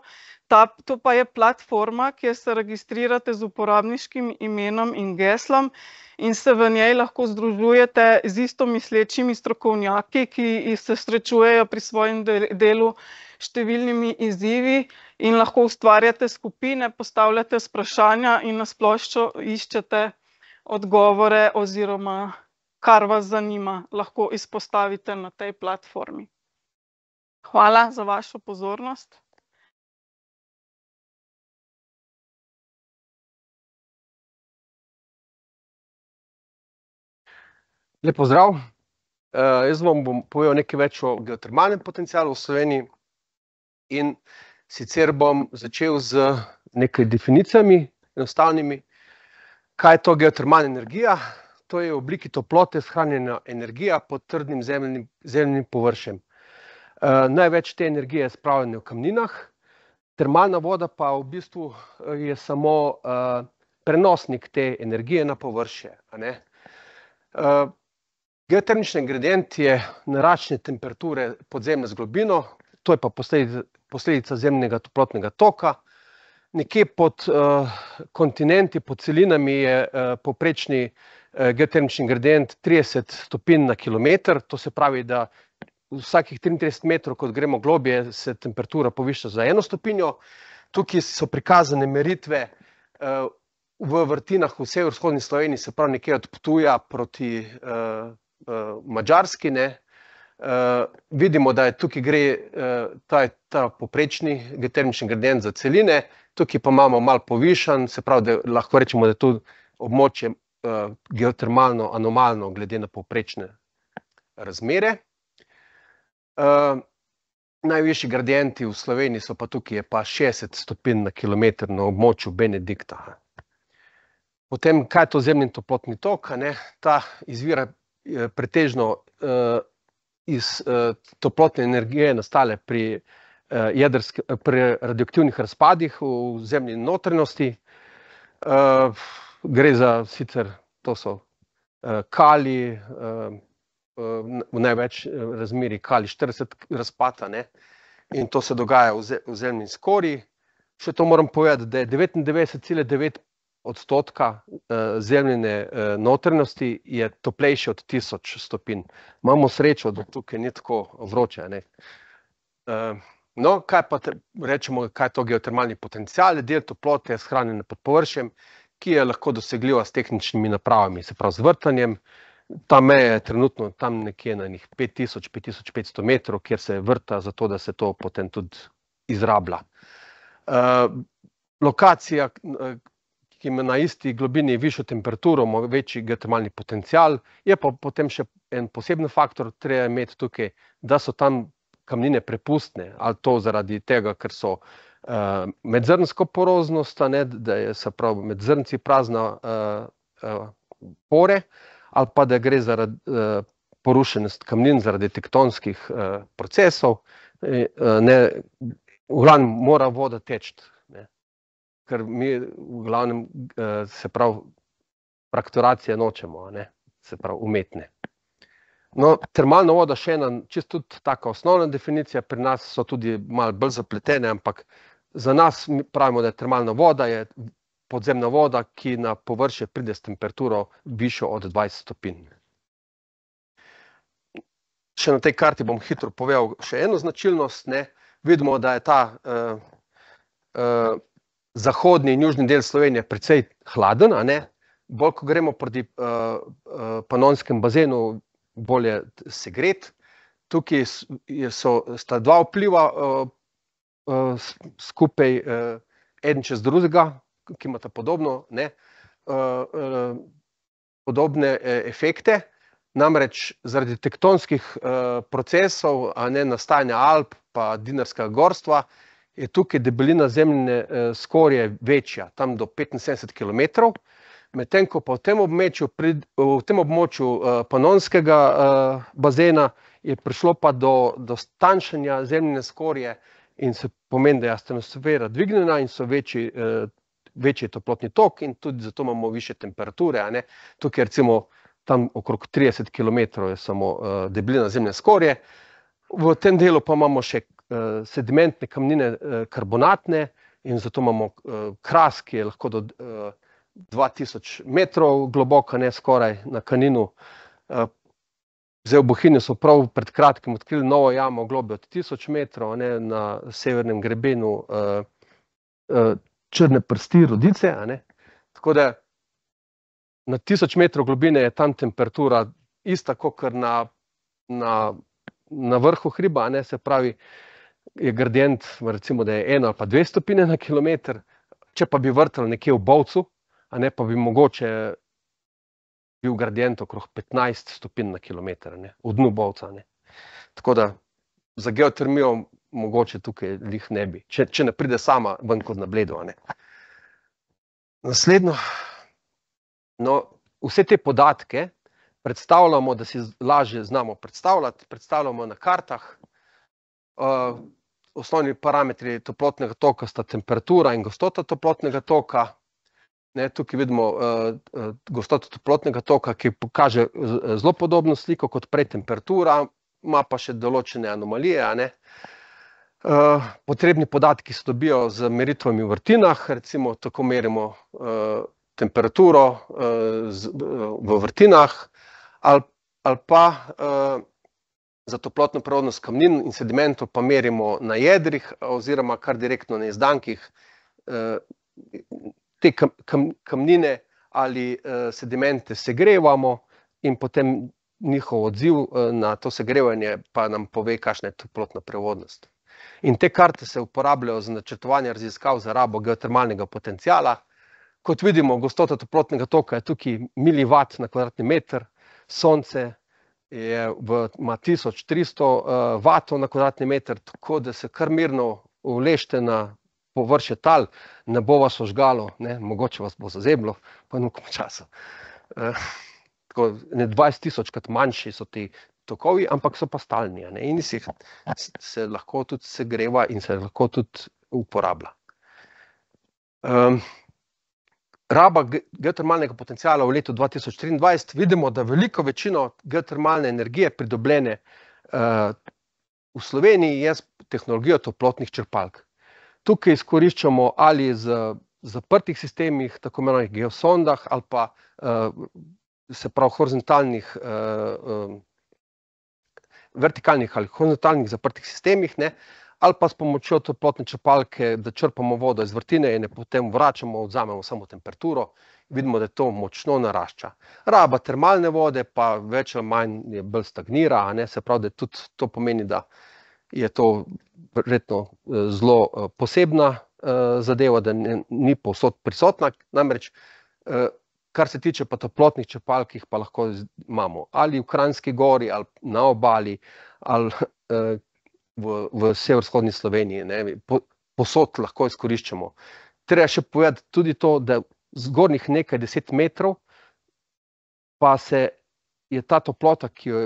Ta, to pa je platforma, kjer se registrirate z uporabniškim imenom in geslom in se v njej lahko združujete z istomislečimi strokovnjaki, ki se srečujejo pri svojem delu številnimi izzivi in lahko ustvarjate skupine, postavljate vprašanja in na splošno iščete odgovore oziroma kar vas zanima, lahko izpostavite na tej platformi. Hvala za vašo pozornost. Lep pozdrav, jaz vam bom povedal nekaj več o geotermalnem potencialu v Sloveniji. In sicer bom začel z nekaj definicijami, enostavnimi. Kaj je to geotermalna energija? To je v obliki toplote shranjena energija pod trdnim zemeljnim, zemeljnim površjem. največ te energije je spravljene v kamninah, termalna voda pa v bistvu je samo prenosnik te energije na površje, ne. geotermični gradient je naraščanje temperature podzemne z globino, to je pa posledica zemeljnega toplotnega toka. Nekje pod kontinenti, pod celinami je povprečni geotermični gradient trideset stopinj na kilometer, to se pravi, da vsakih triintrideset metrov, kot gremo globlje, se temperatura poviša za eno stopinjo. Tukaj so prikazane meritve v vrtinah v severovzhodni Sloveniji, se pravi nekje od Ptuja proti Madžarski, ne. vidimo, da je tukaj gre ta, ta povprečni geotermični gradient za celine, tukaj pa imamo malo povišan, se pravi, da lahko rečemo, da je to območje geotermalno anomalno glede na povprečne razmere. najvišji gradienti v Sloveniji so pa tukaj, pa šestdeset stopinj na kilometer na območju Benedikta. Potem, kaj je to zemeljni toplotni tok, ne, ta izvira pretežno iz toplotne energije, nastale pri pri radioaktivnih razpadih v zemljini notranjosti. Gre za sicer, to so kalij v največ razmerjih kalij štirideset razpad, a ne, in to se dogaja v v zemeljni skorji. Še to moram povedati, da je devetindevetdeset cela devet odstotka zemljine notrnosti je toplejše od tisoč stopinj. Imamo srečo, da tukaj ni tako vroče, ne. No, kaj pa rečemo, kaj je to geotermalni potencial? Del toplote je shranjene pod površjem, ki je lahko dosegljiva s tehničnimi napravami, se pravi z vrtanjem. Ta meja je trenutno tam nekje na enih pet tisoč, pet tisoč petsto metrov, kjer se vrta, zato da se to potem tudi izrablja. Lokacija, ki ima na isti globini višjo temperaturo, ima večji geotermalni potencial, je pa potem še en poseben faktor treba imeti tukaj, da so tam kamnine prepustne, ali to zaradi tega, ker so medzrnsko poroznost, ne, da je, se pravi, med zrnci prazna pore, ali pa da gre zaradi porušenost kamnin zaradi tektonskih procesov, ne, v glavnem mora voda teči. Ker mi v glavnem, se pravi, frakturacije nočemo, ne, se pravi umetne. No, termalna voda, še ena čisto taka osnovna definicija, pri nas so tudi malo bolj zapletene, ampak za nas, pravimo, da je termalna voda je podzemna voda, ki na površje pride s temperaturo, višjo od dvajset stopinj. Še na tej karti bom hitro povedal še eno značilnost, ne. Vidimo, da je ta zahodni in južni del Slovenije precej hladen, bolj ko gremo proti Panonskemu bazenu, bolj je segret. Tukaj so, sta dva vpliva skupaj eden čez drugega, ki imata podobno, ne, podobne efekte. Namreč zaradi tektonskih procesov, a ne, nastajanja Alp pa Dinarskega gorstva je tukaj debelina zemljine skorje večja, tam do petinsedemdeset kilometrov, medtem ko pa v tem območju v tem območju Panonskega bazena je prišlo pa do, do stanjšanja zemljine skorje in se pomeni, da je astenosfera dvignjena in so večji večji toplotni tok in tudi zato imamo višje temperature. Tukaj recimo tam okrog trideset kilometrov je samo debelina zemljine skorje, v tem delu pa imamo še sedimentne kamnine, karbonatne, in zato imamo kras, ki je lahko do dva tisoč metrov globok, a ne, skoraj na Kaninu. Zdaj v Bohinju so prav pred kratkim odkrili novo jamo, globljo od tisoč metrov, a ne, na severnem grebenu Črne prsti, Rodice. Tako da na tisoč metrov globine je tam temperatura ista kakor na, na, na vrhu hriba, ne, se pravi, je gradient recimo, da je ena ali pa dve stopinji na kilometer, če pa bi vrtali nekje v Bovcu, a ne, pa bi mogoče bil gradient okrog petnajst stopinj na kilometer, a ne, v dnu Bovca, ne. Tako da za geotermijo mogoče tukaj glih ne bi, če, če ne pride sama ven kot na Bledu. Naslednjo. No, vse te podatke predstavljamo, da si lažje znamo predstavljati, predstavljamo na kartah. Osnovni parametri toplotnega toka sta temperatura in gostota toplotnega toka. Ne, tukaj vidimo gostoto toplotnega toka, ki pokaže zelo podobno sliko kot prej temperatura, ima pa še določene anomalije, ne. Potrebni podatki se dobijo z meritvami v vrtinah, recimo tako merimo temperaturo v vrtinah ali, ali pa za toplotno prevodnost kamnin in sedimentov pa merimo na jedrih oziroma kar direktno na izdankih. Te kamnine ali sedimente segrevamo in potem njihov odziv na to segrevanje pa nam pove, kakšna je toplotna prevodnost. In te karte se uporabljajo za načrtovanje raziskav za rabo geotermalnega potenciala. Kot vidimo, gostota toplotnega toka je tukaj milivat na kvadratni meter, Sonce je v, ima tisoč tristo vatov na kvadratni meter, tako da se kar mirno uležite na površje tal, ne bo vas ožgalo, ne, mogoče vas bo zazeblo po enem času. Tako, ene dvajsettisočkrat manjši so ti tokovi, ampak so pa stalni, ne, in se se lahko tudi segreva in se lahko tudi uporablja. Raba geotermalnega potenciala v letu dva tisoč triindvajset, vidimo, da veliko večino geotermalne energije, pridobljene v Sloveniji, je s tehnologijo toplotnih črpalk. Tukaj izkoriščamo ali s zaprtih sistemih, tako imenovanih geosondah ali pa se pravi horizontalnih, vertikalnih ali horizontalnih zaprtih sistemih, ne, ali pa s pomočjo toplotne črpalke, da črpamo vodo iz vrtine in jo potem vračamo, vzamemo samo temperaturo, vidimo, da to močno narašča. Raba termalne vode pa več ali manj je bolj stagnira, a ne, se pravi, da tudi to pomeni, da je to verjetno zelo posebna zadeva, da ni povsod prisotna, namreč kar se tiče pa toplotnih črpalk, jih pa lahko imamo ali v Kranjski Gori ali na obali ali v v severovzhodni Sloveniji, ne, povsod lahko izkoriščamo. Treba še povedati tudi to, da zgornjih nekaj deset metrov pa se je ta toplota, ki jo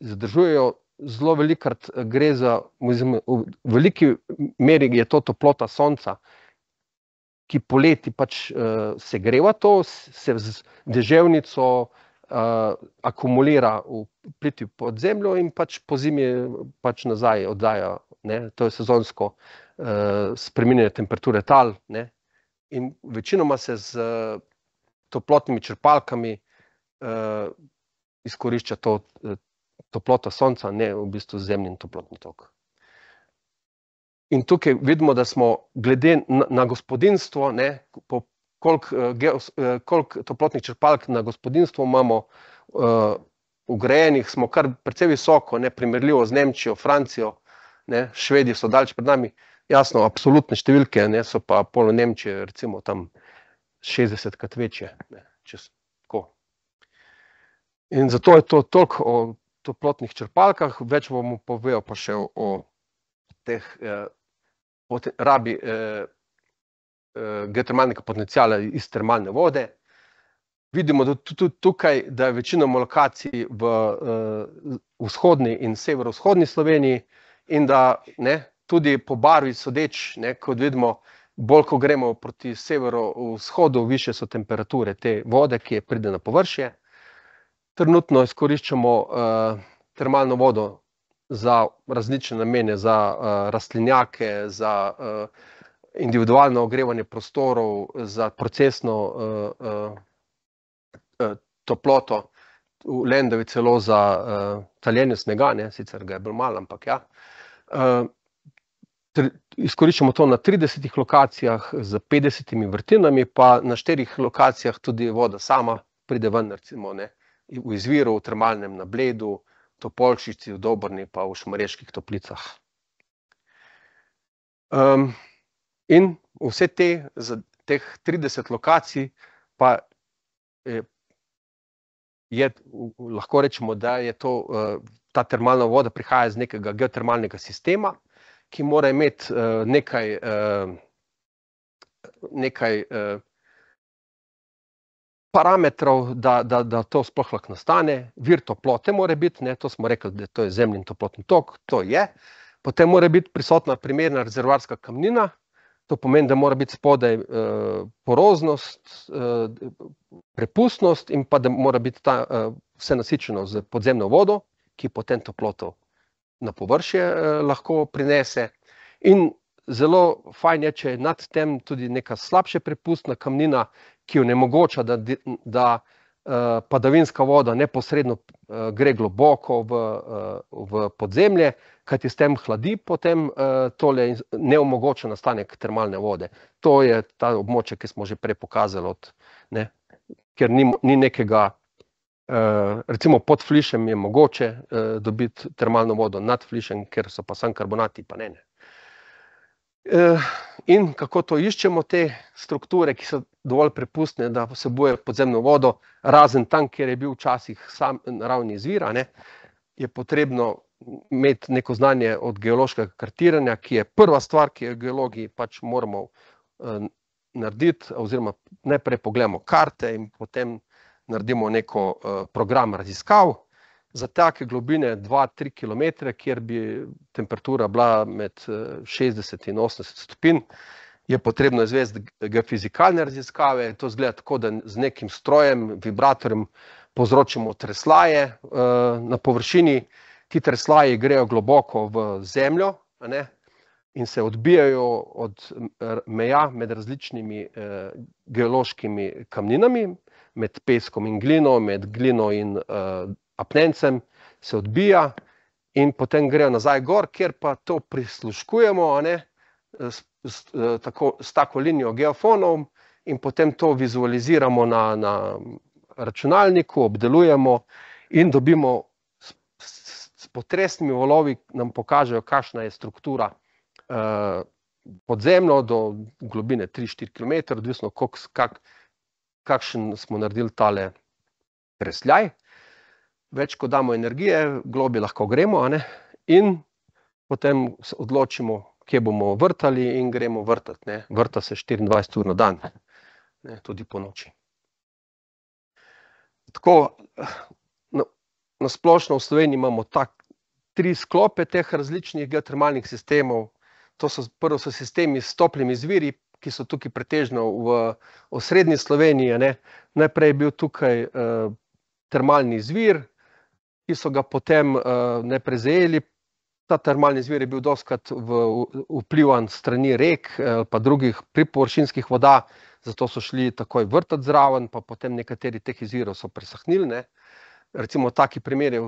zadržujejo, zelo velikokrat gre za, v veliki meri je to toplota sonca, ki poleti pač segreva to, se z deževnico akumulira v plitvi pod zemljo in pač pozimi pač nazaj oddaja, ne, to je sezonsko spreminjanje temperature tal, ne. In večinoma se s toplotnimi črpalkami izkorišča to toploto sonca, ne v bistvu zemljin toplotni tok. In tukaj vidimo, da smo glede na gospodinjstvo, ne, po koliko koliko toplotnih črpalk na gospodinjstvo imamo vgrajenih, smo kar precej visoko, ne, primerljivo z Nemčijo, Francijo, ne, Švedi so daleč pred nami, jasno, absolutne številke, ne, so pa pol Nemčije recimo tam šestdesetkrat večje, ne, če tako. In zato je to toliko o toplotnih črpalkah, več vam povedal pa še o teh rabi geotermalnega potenciala iz termalne vode. Vidimo, tudi tukaj, da je večinoma lokacij v vzhodni in severovzhodni Sloveniji in da, ne, tudi po barvi sodeč, ne, kot vidimo, bolj ko gremo proti severovzhodu, višje so temperature te vode, ki pride na površje. Trenutno izkoriščamo termalno vodo za različne namene, za rastlinjake, za individualno ogrevanje prostorov, za procesno toploto, v Lendavi celo za taljenje snega, ne, sicer ga je bolj malo, ampak ja. Izkoriščamo to na tridesetih lokacijah s petdesetimi vrtinami pa na štirih lokacijah tudi voda sama pride ven, recimo, ne, v izviru, v termalnem na Bledu, Topolšici, v Dobrni pa v Šmarjeških Toplicah. in vse te, teh trideset lokacij pa je, lahko rečemo, da je to ta termalna voda prihaja iz nekega geotermalnega sistema, ki mora imeti nekaj nekaj parametrov, da, da, da to sploh lahko nastane, vir toplote mora biti, ne, to smo rekli, da to je zemljin toplotni tok, to je. Potem mora biti prisotna primerna rezervoarska kamnina, to pomeni, da mora biti spodaj poroznost, prepustnost in pa da mora biti ta vse nasičeno s podzemno vodo, ki potem toploto na površje lahko prinese. In zelo fajn je, če je nad tem tudi neka slabše prepustna kamnina, ki onemogoča, da da padavinska voda neposredno gre globoko v v podzemlje, kajti s tem hladi potem tole in ne omogoča nastanek termalne vode. To je ta območje, ki smo že prej pokazali od, ne, ker ni ni nekega recimo pod Flišem je mogoče dobiti termalno vodo, nad Flišem, kjer so pa samo karbonati, pa ne, ne. in kako to iščemo, te strukture, ki so dovolj prepustne, da vsebujejo podzemno vodo, razen tam, kjer je bil včasih sam naravni izvir, ne, je potrebno imeti neko znanje od geološkega kartiranja, ki je prva stvar, ki jo geologi pač moramo narediti, oziroma najprej pogledamo karte in potem naredimo neki program raziskav. Za take globine dva, tri kilometre, kjer bi temperatura bila med šestdeset in osemdeset stopinj, je potrebno izvesti geofizikalne raziskave, to izgleda tako, da z nekim strojem, vibratorjem povzročimo tresljaje na površini. Ti tresljaji grejo globoko v zemljo, ne, in se odbijajo od meja med različnimi eh, geološkimi kamninami, med peskom in glino, med glino in eh, apnencem, se odbija in potem grejo nazaj gor, kjer pa to prisluškujemo ne, s, s, tako, s tako linijo geofonov in potem to vizualiziramo na, na računalniku, obdelujemo in dobimo s, s, s potresnimi valovi, nam pokažejo, kakšna je struktura uh, podzemno do globine 3-4 km, odvisno kak, kakšen smo naredili tale presljaj. Več, ko damo energije, globi lahko gremo, in potem se odločimo, kje bomo vrtali, in gremo vrtati. Ne? Vrta se 24 ur na dan, ne? tudi po noči. Tako, na, na splošno v Sloveniji imamo tak, tri sklope teh različnih geotermalnih sistemov. To so prvo so sistemi s toplimi zviri, ki so tukaj pretežno v osrednji Sloveniji. Ne? Najprej je bil tukaj uh, termalni zvir, ki so ga potem uh, ne prezejeli. Ta termalni zvir je bil doskrat vplivan strani rek uh, pa drugih pripovršinskih voda, zato so šli takoj vrtati zraven, pa potem nekateri teh izvirov so presahnili. Ne? Recimo taki primeri,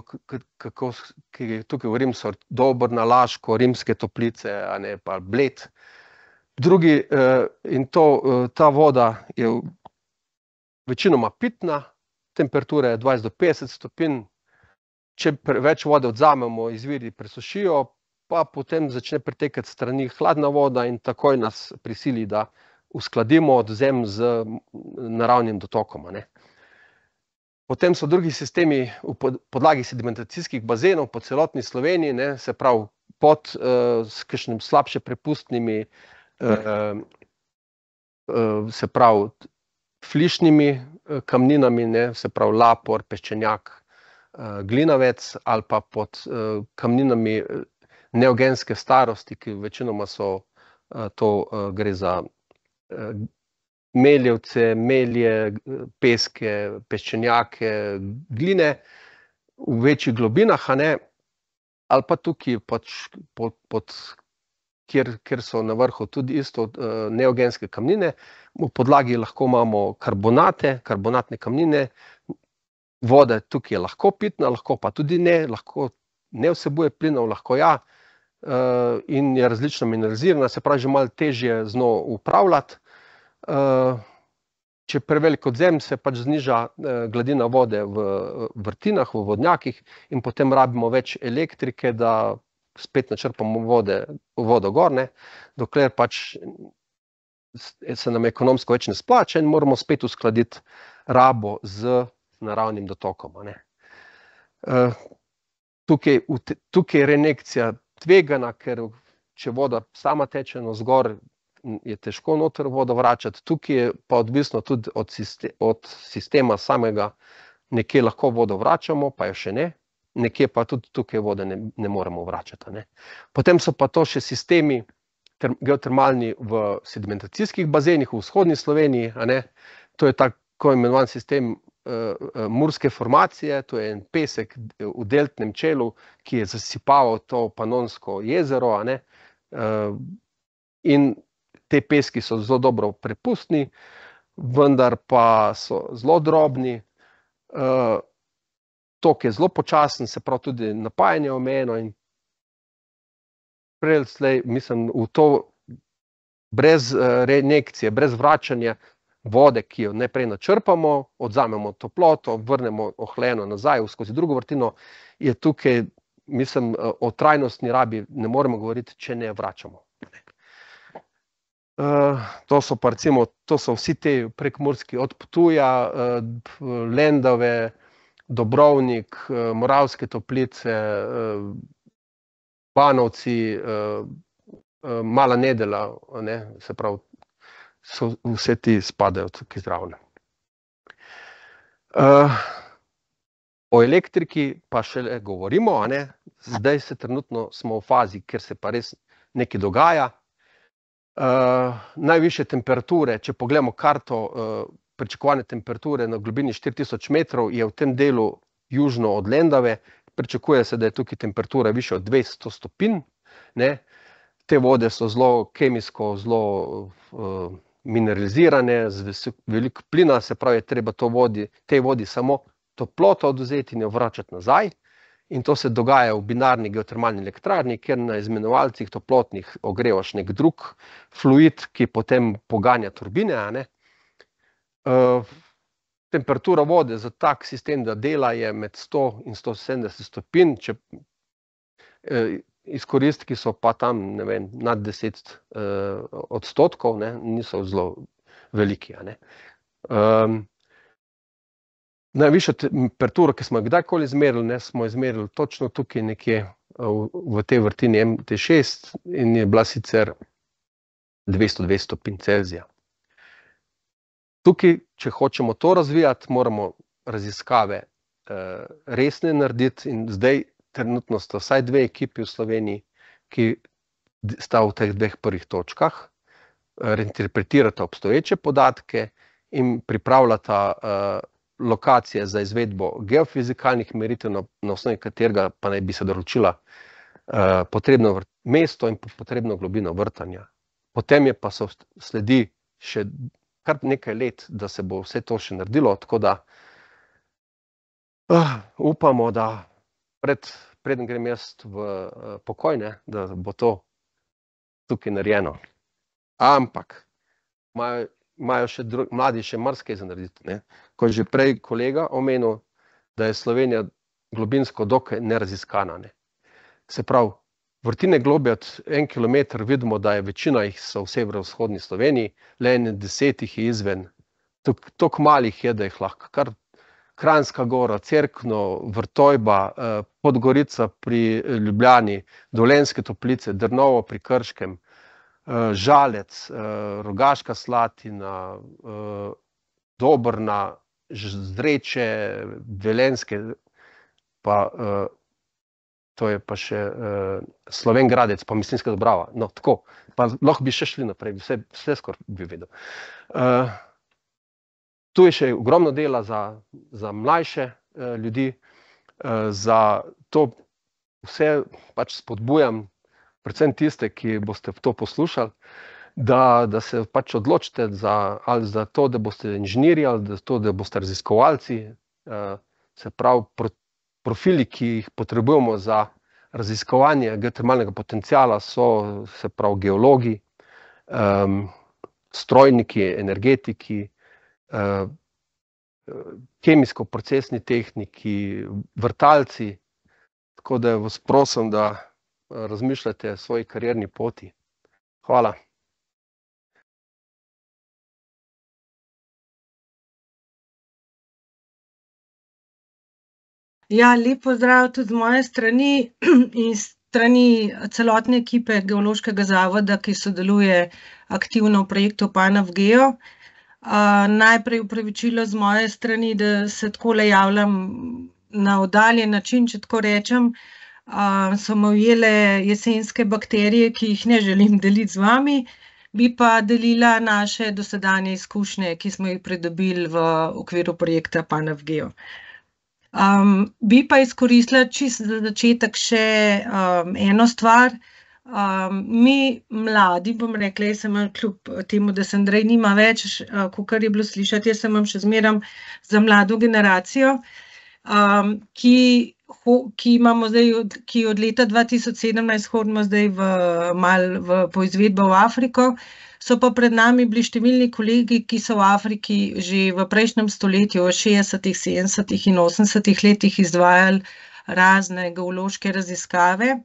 kako, ki tukaj govorim, so Dobrna, Laško, Rimske toplice, a ne pa Bled. Drugi, in to, ta voda je večinoma pitna, temperatura je 20 do 50 stopinj, če več vode odzamemo, izviri presušijo, pa potem začne pretekati strani hladna voda in takoj nas prisili, da uskladimo odzem z naravnim dotokom. Ne. Potem so drugi sistemi v podlagi sedimentacijskih bazenov po celotni Sloveniji, ne, se pravi pod uh, kakšnim slabše prepustnimi, uh, uh, se pravi flišnimi kamninami, ne, se pravi lapor, peščenjak, uh, glinavec ali pa pod uh, kamninami neogenske starosti, ki večinoma so, to gre za meljevce, melje, peske, peščenjake, gline v večjih globinah, ali pa tukaj, pač pod, pod, kjer, kjer so na vrhu tudi isto neogenske kamnine. V podlagi lahko imamo karbonate, karbonatne kamnine, voda tukaj je lahko pitna, lahko pa tudi ne, lahko ne vsebuje plinov, lahko ja. Uh, in je različno mineralizirana, se pravi, že malo težje z njo upravljati. Eh, če je prevelik odzem, se pač zniža eh, gladina vode v vrtinah, v vodnjakih, in potem rabimo več elektrike, da spet načrpamo vode, vodo gorne, dokler pač se nam ekonomsko več ne splača in moramo spet uskladiti rabo z naravnim dotokom. Uh, tukaj, tukaj je renekcija tvegana, ker če voda sama teče na zgor, je težko noter vodo vračati, tukaj je pa odvisno tudi od, sistema, od sistema samega, nekje lahko vodo vračamo, pa jo še ne, nekje pa tudi tukaj vode ne, ne moremo vračati. Ne. Potem so pa to še sistemi ter, geotermalni v sedimentacijskih bazenih v vzhodni Sloveniji, to je tako imenovan sistem murske formacije, to je en pesek v deltnem čelu, ki je zasipaval to panonsko jezero. Uh, in te peski so zelo dobro prepustni, vendar pa so zelo drobni. Uh, tok je zelo počasen, se pravi, tudi napajanje omejeno. Prej, mislim, v to brez uh, reinjekcije, brez vračanja vode, ki jo najprej načrpamo, odzamemo toploto, vrnemo ohlajeno nazaj skozi drugo vrtino, je tukaj, mislim, o trajnostni rabi ne moremo govoriti, če ne vračamo. Uh, to, so pa recimo, to so vsi ti prekmorski, od Ptuja, uh, Lendave, Dobrovnik, Moravske toplice, Banovci, Mala Nedela, ne, se pravi, so, vse ti spadajo tukaj zraven. Uh, o elektriki pa še le govorimo, zdaj se trenutno smo v fazi, ker se pa res nekaj dogaja. Uh, najviše temperature, če pogledamo karto, uh, pričakovane temperature na globini 4000 metrov, je v tem delu južno od Lendave. Pričakuje se, da je tukaj temperatura više od 200 stopinj. Te vode so zelo kemijsko, zelo uh, mineralizirane, z veliko plina, se pravi, treba vodi, tej vodi samo toploto oduzeti in jo vračati nazaj. In to se dogaja v binarni geotermalni elektrarni, kjer na izmenovalcih toplotnih ogrevaš nek drug fluid, ki potem poganja turbine. Uh, temperatura vode za tak sistem, da dela, je med 100 in 170 stopinj. Če, uh, izkoristki so pa tam vem, nad 10 uh, odstotkov, ne, niso zelo veliki. Um, najvišja temperatura, ki smo jo kdajkoli izmerili, ne, smo izmerili točno tukaj, nekje v, v tej vrtini MT6, in je bila sicer 200-200 stopinj Celzija. Tukaj, če hočemo to razvijati, moramo raziskave uh, resne narediti, in zdaj trenutno sta vsaj dve ekipi v Sloveniji, ki sta v teh dveh prvih točkah, eh, reinterpretirata obstoječe podatke in pripravljata uh, lokacije za izvedbo geofizikalnih meritev, na, na osnovi katerega pa naj bi se določila uh, potrebno mesto in potrebno globino vrtanja. Potem je pa so sledi še kar nekaj let, da se bo vse to še naredilo, tako da uh, upamo, da pred, preden grem jaz v uh, pokoj, ne, da bo to tukaj narejeno. Ampak imajo, imajo še drugi, mladi še marsikaj za narediti. Ne. Ko je že prej kolega omenil, da je Slovenija globinsko dokaj neraziskana. Ne. Se pravi, vrtine globje od en kilometr, vidimo, da je večina jih so v severovzhodni Sloveniji, le en deset jih je izven. Tako malih je, da jih lahko kar Kranjska gora, Cerkno, Vrtojba, eh, Podgorica pri eh, Ljubljani, Dolenske toplice, Drnovo pri Krškem, eh, Žalec, Rogaška Slatina, Dobrna, Zreče, Velenske, pa to je pa še Sloven Gradec, pa Mislinska Dobrava. No, tako, pa lahko bi še šli naprej, vse, vse skoraj bi vedel tu je še ogromno dela za, za mlajše uh, ljudi, uh, za to vse pač spodbujam, predvsem tiste, ki boste to poslušali, da, da se pač odločite za, ali za to, da boste inženirji ali za to, da boste raziskovalci. Uh, se pravi, pro, profili, ki jih potrebujemo za raziskovanje geotermalnega potencijala, so se pravi geologi, um, strojniki, energetiki, Eh, kemijsko-procesni tehniki, vrtalci. Tako da vas prosim, da eh, razmišljate o svoji karierni poti. Hvala. Ja, lepo zdrav tudi z moje strani in strani celotne ekipe Geološkega zavoda, ki sodeluje aktivno v projektu PANAV Geo najprej upravičilo z moje strani, da se tako le javljam na oddaljen način, če tako rečem. Uh, so me ujele jesenske bakterije, ki jih ne želim deliti z vami, bi pa delila naše dosedanje izkušnje, ki smo jih pridobili v okviru projekta PANAVGEO. Um, bi pa izkoristila čisto za začetek še um, eno stvar. Um, mi, mladi, bom rekla, jaz sem kljub temu, da se Andrej nima več, uh, kot je bilo slišati, jaz sem še zmeraj za mlado generacijo, um, ki, ho, ki imamo zdaj, ki od leta 2017 hodimo zdaj v, mal v poizvedbo v Afriko. So pa pred nami bili številni kolegi, ki so v Afriki že v prejšnjem stoletju, v 60., 70. in 80. letih izvajali razne geološke raziskave.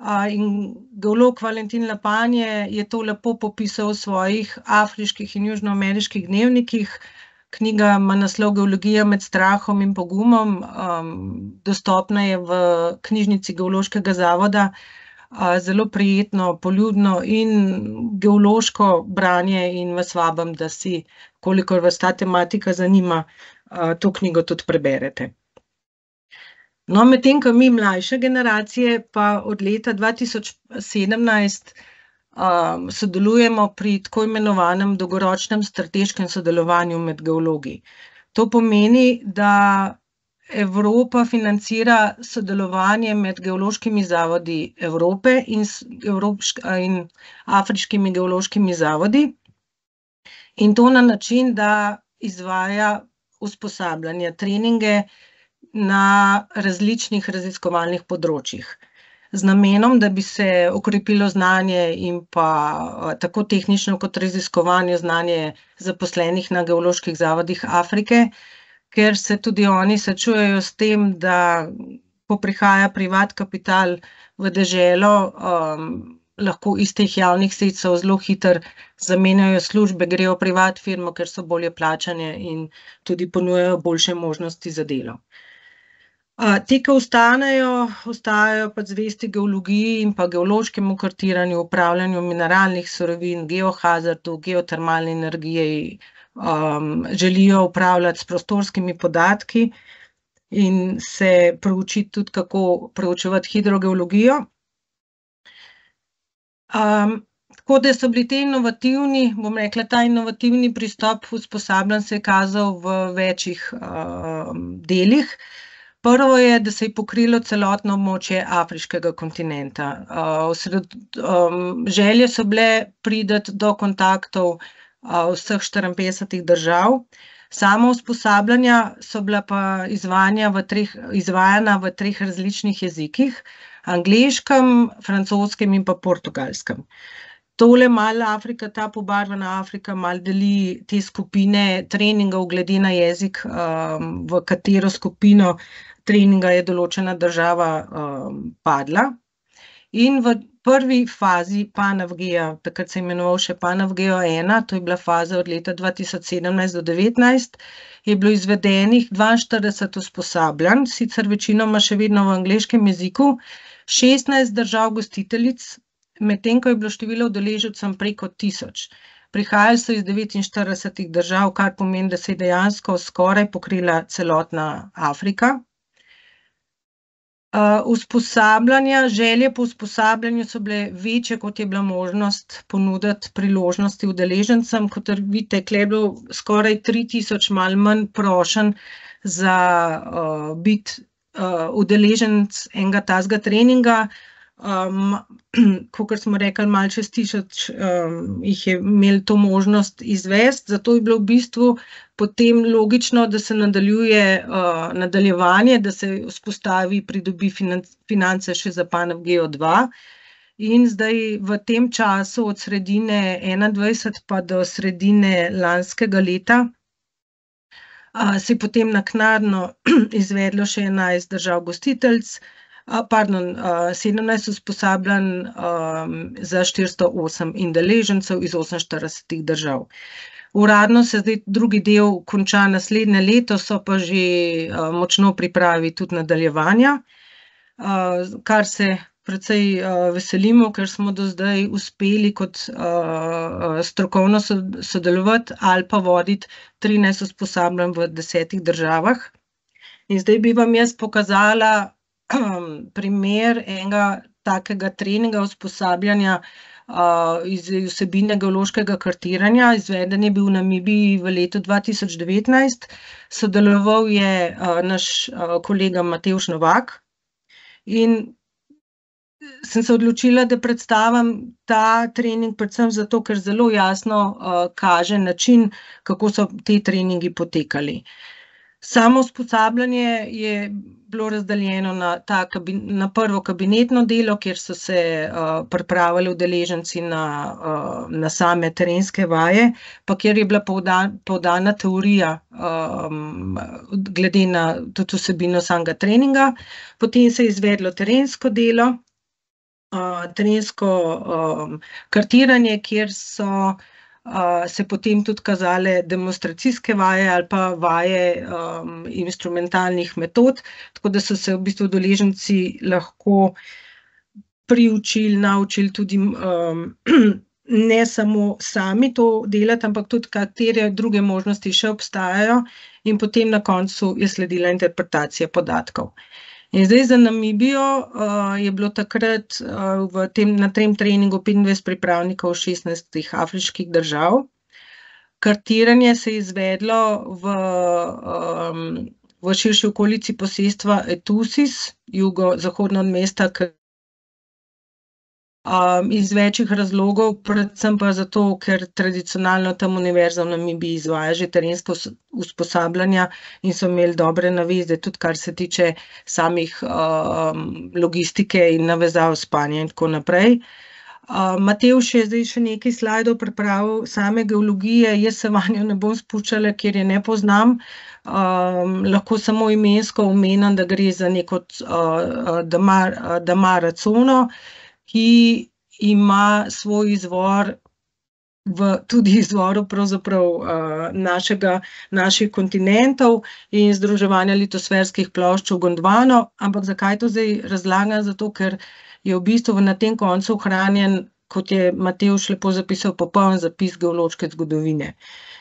In geolog Valentin Lapanje je to lepo popisal v svojih afriških in južnoameriških dnevnikih. Knjiga ima naslov Geologija med strahom in pogumom. Dostopna je v knjižnici Geološkega zavoda. Zelo prijetno, poljudno in geološko branje, in vas vabim, da si, kolikor vas ta tematika zanima, to knjigo tudi preberete. No, medtem ko mi, mlajše generacije, pa od leta 2017 um, sodelujemo pri tako imenovanem dolgoročnem strateškem sodelovanju med geologi. To pomeni, da Evropa financira sodelovanje med geološkimi zavodi Evrope in in afriškimi geološkimi zavodi. In to na način, da izvaja usposabljanja, treninge na različnih raziskovalnih področjih. Z namenom, da bi se okrepilo znanje in pa, tako tehnično kot raziskovalno znanje zaposlenih na geoloških zavodih Afrike, ker se tudi oni srečujejo s tem, da ko prihaja privat kapital v deželo, lahko iz teh javnih sredstev zelo hitro zamenjajo službe, grejo v privat firmo, ker so bolje plačane in tudi ponujajo boljše možnosti za delo. Ti, ke ostanejo, ostajajo pač zvesti geologiji in pa geološkemu kartiranju, upravljanju mineralnih surovin, geohazardu, geotermalni energiji, želijo upravljati s prostorskimi podatki in se proučiti tudi, kako preučevati hidrogeologijo. tako da so bili ti inovativni, bom rekla, ta inovativni pristop usposabljanj se je kazal v večih, delih. Prvo je, da se je pokrilo celotno območje afriškega kontinenta, želje so bile priti do kontaktov, vseh štiriinpetdesetih držav, sama usposabljanja so bila pa v treh, izvajana v treh različnih jezikih: angleškem, francoskem in pa portugalskem. Tole malo Afrika, ta pobarvana Afrika malo deli te skupine treningov glede na jezik, v katero skupino treninga je določena država, padla. In v prvi fazi PANAFGEA, takrat se je imenoval še PANAFGEO ena, to je bila faza od leta dva tisoč sedemnajst do devetnajst, je bilo izvedenih dvainštirideset usposabljanj, sicer večinoma še vedno v angleškem jeziku, šestnajst držav gostiteljic, medtem ko je bilo število udeležencev preko tisoč. Prihajali so iz devetinštiridesetih držav, kar pomeni, da se je dejansko skoraj pokrila celotna Afrika. Usposabljanja, želje po usposabljanju so bile večje, kot je bila možnost ponuditi priložnosti udeležencem, kot vidite, je bilo skoraj tri tisoč, malo manj prošenj za, biti, udeleženec enega takega treninga. kakor smo rekli, malo čez tisoč, jih je imelo to možnost izvesti, zato je bilo v bistvu potem logično, da se nadaljuje, nadaljevanje, da se vzpostavi, pridobi finance še za PANAFGEO dva. In zdaj v tem času od sredine enaindvajset pa do sredine lanskega leta, se je potem naknadno izvedlo še enajst držav gostiteljic, pardon, sedemnajst usposabljanj, za štiristo osem udeležencev iz oseminštiridesetih držav. Uradno se zdaj drugi del konča naslednje leto, so pa že, močno pripravi tudi nadaljevanja, kar se precej, veselimo, ker smo do zdaj uspeli kot, strokovno sodelovati ali pa voditi trinajst usposabljanj v desetih državah. In zdaj bi vam jaz pokazala, primer enega takega treninga, usposabljanja, iz vsebine geološkega kartiranja, izveden je bil v Namibiji v letu dva tisoč devetnajst, sodeloval je, naš, kolega Matevž Novak. In sem se odločila, da predstavim ta trening predvsem zato, ker zelo jasno, kaže način, kako so ti treningi potekali. Samo usposabljanje je bilo razdeljeno na ta na prvo kabinetno delo, kjer so se, pripravili udeleženci na, na same terenske vaje, pa kjer je bila podana teorija, glede na tudi vsebino samega treninga. Potem se je izvedlo terensko delo, terensko, kartiranje, kjer so, se potem tudi kazale demonstracijske vaje ali pa vaje, inštrumentalnih metod, tako da so se v bistvu udeleženci lahko priučili, naučili tudi, ne samo sami to delati, ampak tudi, katere druge možnosti še obstajajo, in potem na koncu je sledila interpretacija podatkov. In zdaj za Namibijo, je bilo takrat, v tem, na tem treningu petindvajset pripravnikov iz šestnajstih afriških držav. Kartiranje se je izvedlo v, v širši okolici posestva Etusis, jugozahodno od mesta iz večjih razlogov, predvsem pa zato, ker tradicionalno tam univerza v Namibiji izvaja že terenska usposabljanja in so imeli dobre naveze, tudi kar se tiče samih logistike in navezav spanja in tako naprej. Matevž je zdaj še nekaj slajdov pripravil same geologije, jaz se vanjo ne bom spuščala, ker je ne poznam. lahko samo imensko omenim, da gre za neko Damara cono, ki ima svoj izvor v tudi izvoru pravzaprav našega, naših kontinentov in združevanja litosferskih plošč v Gondvano. Ampak zakaj to zdaj razlagam? Zato ker je v bistvu na tem koncu ohranjen, kot je Matevž lepo zapisal, popoln zapis geološke zgodovine.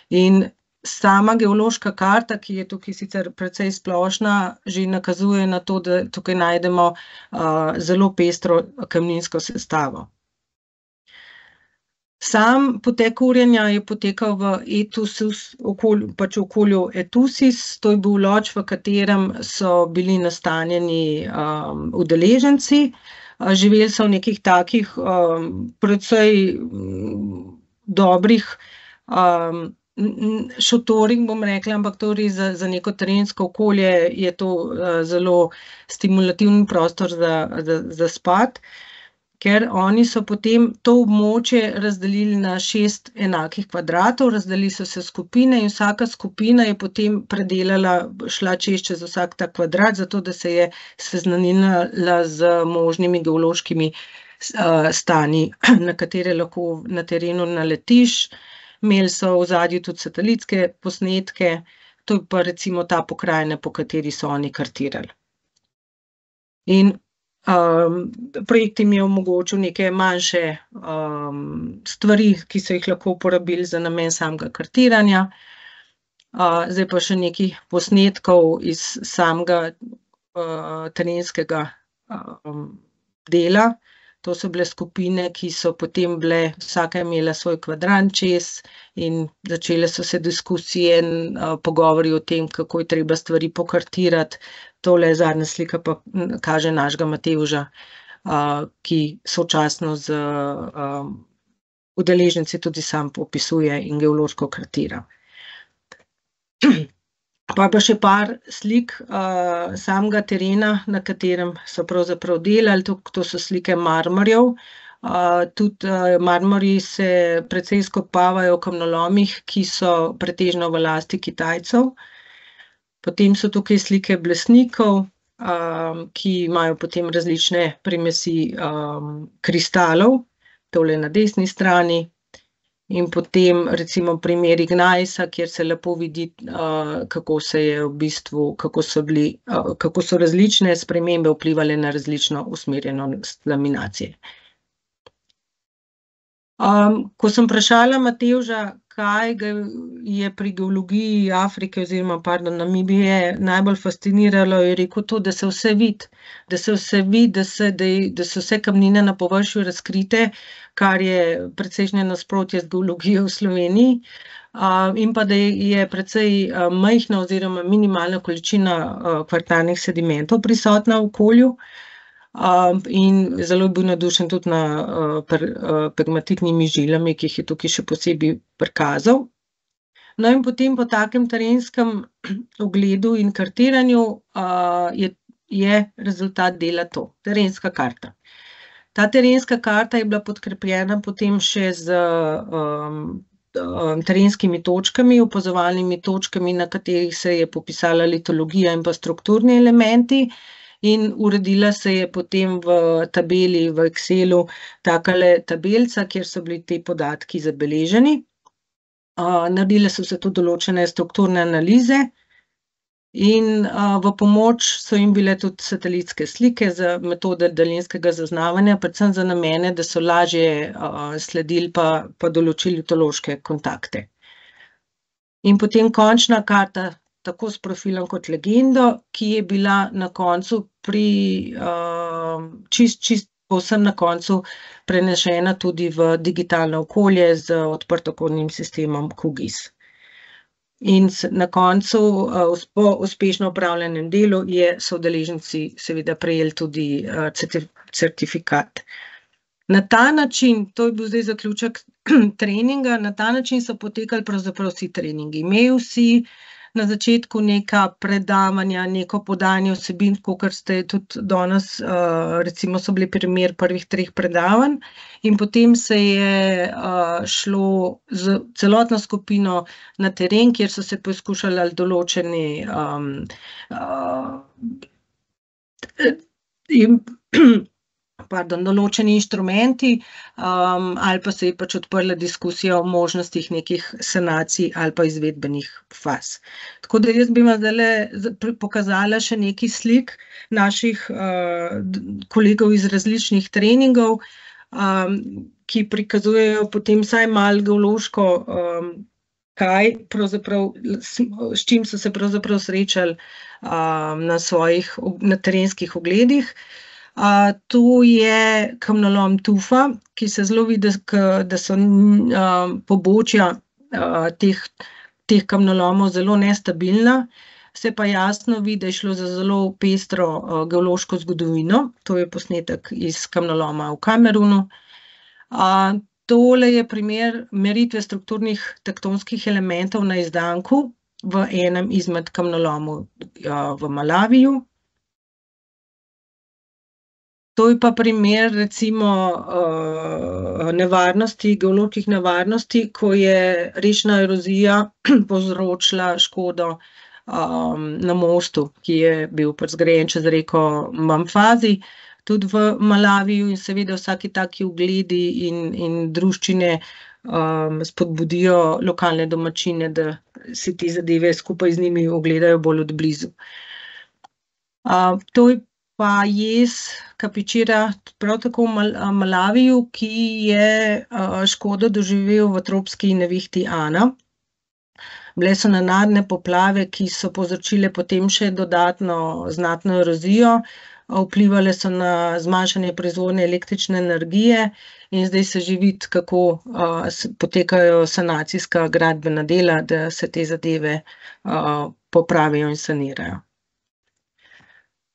In sama geološka karta, ki je tukaj sicer precej splošna, že nakazuje na to, da tukaj najdemo zelo pestro kamninsko sestavo. Sam potek urjenja je potekal v Etusu, okolju, pač okolju Etusis, to je bil lodž, v katerem so bili nastanjeni udeleženci. živeli so v nekih takih precej dobrih šotorih, bom rekla, ampak to res za, za neko terensko okolje je to zelo stimulativen prostor za, za, za spati. Ker oni so potem to območje razdelili na šest enakih kvadratov, razdelili so se skupine in vsaka skupina je potem predelala, šla čez čez vsak tak kvadrat, zato da se je seznanila z možnimi geološkimi stanji, na katere lahko na terenu naletiš. Imeli so v ozadju tudi satelitske posnetke, to je pa recimo ta pokrajina, po kateri so oni kartirali. In projekt jim je omogočil neke manjše stvari, ki so jih lahko uporabili za namen samega kartiranja. zdaj pa še nekaj posnetkov iz samega terenskega dela. To so bile skupine, ki so potem bile, vsaka je imela svoj kvadrant čez in začele so se diskusije in pogovori o tem, kako je treba stvari pokartirati. Tole zadnja slika pa kaže našega Matevža, ki sočasno z udeleženci tudi sam opisuje in geološko kartira. Pol pa še par slik samega terena, na katerem so pravzaprav delali, to so slike Marmorjev. tudi Marmorji se precej izkopavajo v kamnolomih, ki so pretežno v lasti Kitajcev. Potem so tukaj slike Blesnikov, ki imajo potem različne primesi kristalov, tole na desni strani. In potem recimo primer Ignajsa, kjer se lepo vidi, kako se je v bistvu, kako so bili, kako so različne spremembe vplivale na različno usmerjenost laminacije. ko sem vprašala Matevža, kaj je pri geologiji Afrike oziroma, pardon, Namibije najbolj fasciniralo, je rekel to, da se vse vidi. Da se vse vidi, da da da so vse kamnine na površju razkrite, kar je precejšnje nasprotje z geologijo v Sloveniji. in pa da je precej majhna oziroma minimalna količina kvartarnih sedimentov prisotna v okolju. In zelo je bil navdušen tudi nad pegmatitnimi žilami, ki jih je tukaj še posebej prikazal. No, in potem po takem terenskem ogledu in kartiranju je, je rezultat dela to, terenska karta. Ta terenska karta je bila podkrepljena potem še s terenskimi točkami, opazovalnimi točkami, na katerih se je popisala litologija in pa strukturni elementi. In uredila se je potem v tabeli, v Excelu, takale tabelica, kjer so bili ti podatki zabeleženi. naredile so se tudi določene strukturne analize in v pomoč so jim bile tudi satelitske slike za metode daljinskega zaznavanja, predvsem za namene, da so lažje sledili pa, pa določili litološke kontakte. In potem končna karta, tako s profilom kot legendo, ki je bila na koncu pri čisto, čisto povsem na koncu prenesena tudi v digitalno okolje z odprtokodnim sistemom QGIS. in na koncu, po uspešno opravljenem delu so udeleženci seveda prejeli tudi, certifikat. Na ta način, to je bil zdaj zaključek treninga, na ta način so potekali pravzaprav vsi treningi. Imeli vsi na začetku neka predavanja, neko podajanje vsebin, kakor ste tudi danes, recimo so bili primer prvih treh predavanj, in potem se je, šlo s celotno skupino na teren, kjer so se poskušali določeni, pardon, določeni inštrumenti, ali pa se je pač odprla diskusija o možnostih nekih sanacij ali pa izvedbenih faz. Tako da jaz bi vam zdajle pokazala še nekaj slik naših, kolegov iz različnih treningov, ki prikazujejo potem vsaj malo geološko, kaj pravzaprav s čim so se pravzaprav srečali, na svojih, na terenskih ogledih. To je kamnolom Tufa, ki se zelo vidi, da so, pobočja, teh, teh kamnolomov zelo nestabilna, se pa jasno vidi, da je šlo za zelo pestro, geološko zgodovino. To je posnetek iz kamnoloma v Kamerunu. tole je primer meritve strukturnih tektonskih elementov na izdanku v enem izmed kamnolomov, v Malaviju. To je pa primer recimo, nevarnosti, geoloških nevarnosti, ko je rečna erozija povzročila škodo, na mostu, ki je bil pač zgrajen čez reko Mamfazi, tudi v Malaviju, in seveda vsaki taki ogledi in, in druščine, spodbudijo lokalne domačine, da si te zadeve skupaj z njimi ogledajo bolj od blizu. to je pa jez Kapičira, prav tako v Malaviju, ki je, škodo doživel v tropski nevihti Ana. Bile so nenadne poplave, ki so povzročile potem še dodatno znatno erozijo, vplivale so na zmanjšanje proizvodnje električne energije in zdaj se že vidi, kako, potekajo sanacijska gradbena dela, da se te zadeve, popravijo in sanirajo.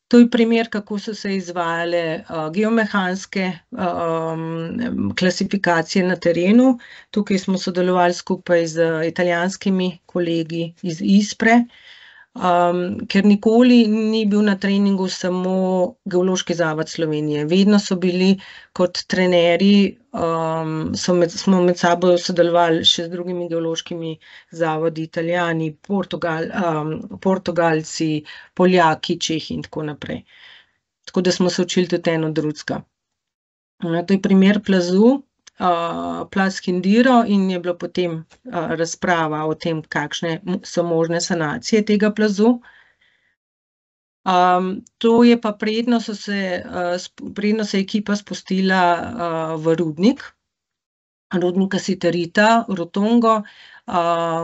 To je primer, kako so se izvajale, geomehanske, klasifikacije na terenu. Tukaj smo sodelovali skupaj z italijanskimi kolegi iz Ispre. Ker nikoli ni bil na treningu samo Geološki zavod Slovenije, vedno so bili kot trenerji, so smo med sabo sodelovali še z drugimi geološkimi zavodi, Italijani, Portugalci, Poljaki, Čehi in tako naprej. Tako da smo se učili tudi en od drugega. to je primer plazu, plaz Skindiro, in je bila potem, razprava o tem, kakšne so možne sanacije tega plazu. to je pa preden so se, preden se je ekipa spustila, v rudnik, rudnik kasitarita Rotongo.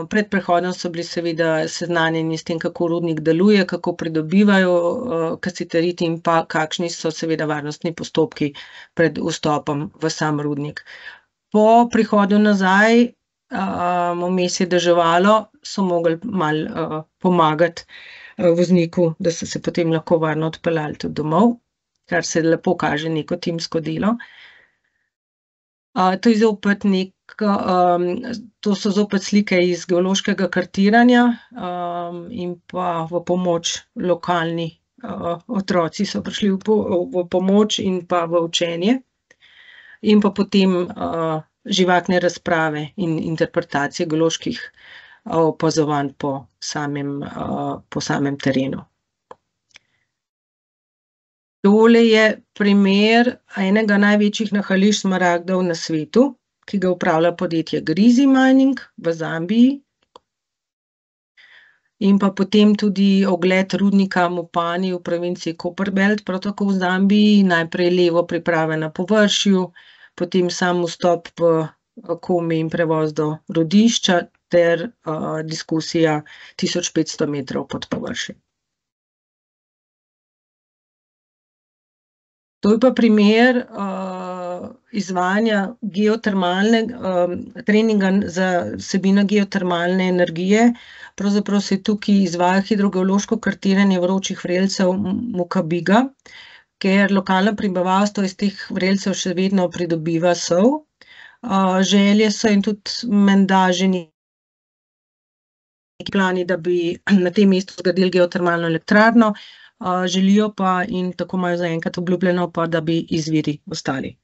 Pred prehodom so bili seveda seznanjeni s tem, kako rudnik deluje, kako pridobivajo, kasitarit in pa kakšni so seveda varnostni postopki pred vstopom v sam rudnik. Po prihodu nazaj, vmes je deževalo, so mogli malo, pomagati, vozniku, da so se potem lahko varno odpeljali tudi domov, kar se lepo kaže, neko timsko delo. to je zopet to so zopet slike iz geološkega kartiranja, in pa v pomoč lokalni, otroci so prišli v v pomoč in pa v učenje. In pa potem, živahne razprave in interpretacije geoloških, opazovanj po samem, po samem terenu. Tole je primer enega največjih nahajališč smaragdov na svetu, ki ga upravlja podjetje Grizzi Mining v Zambiji. In pa potem tudi ogled rudnika Mopani v provinci Koperbelt, prav tako v Zambiji, najprej levo priprave na površju, potem sam vstop v Komi in prevoz do rodišča ter, diskusija tisoč petsto metrov pod površjem. To je pa primer, izvajanja geotermalne um, treninga za vsebino geotermalne energije. Pravzaprav se tukaj izvaja hidrogeološko kartiranje vročih vrelcev Mukabiga, ker lokalno prebivalstvo iz teh vrelcev še vedno pridobiva sol. Uh, želje so in tudi menda že neki plani, da bi na tem mestu zgradili geotermalno elektrarno, uh, želijo pa in tako imajo zaenkrat obljubljeno, pa da bi izviri ostali.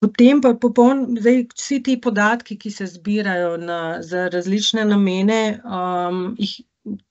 Potem pa popoln, zdaj vsi ti podatki, ki se zbirajo na, za različne namene, um, jih,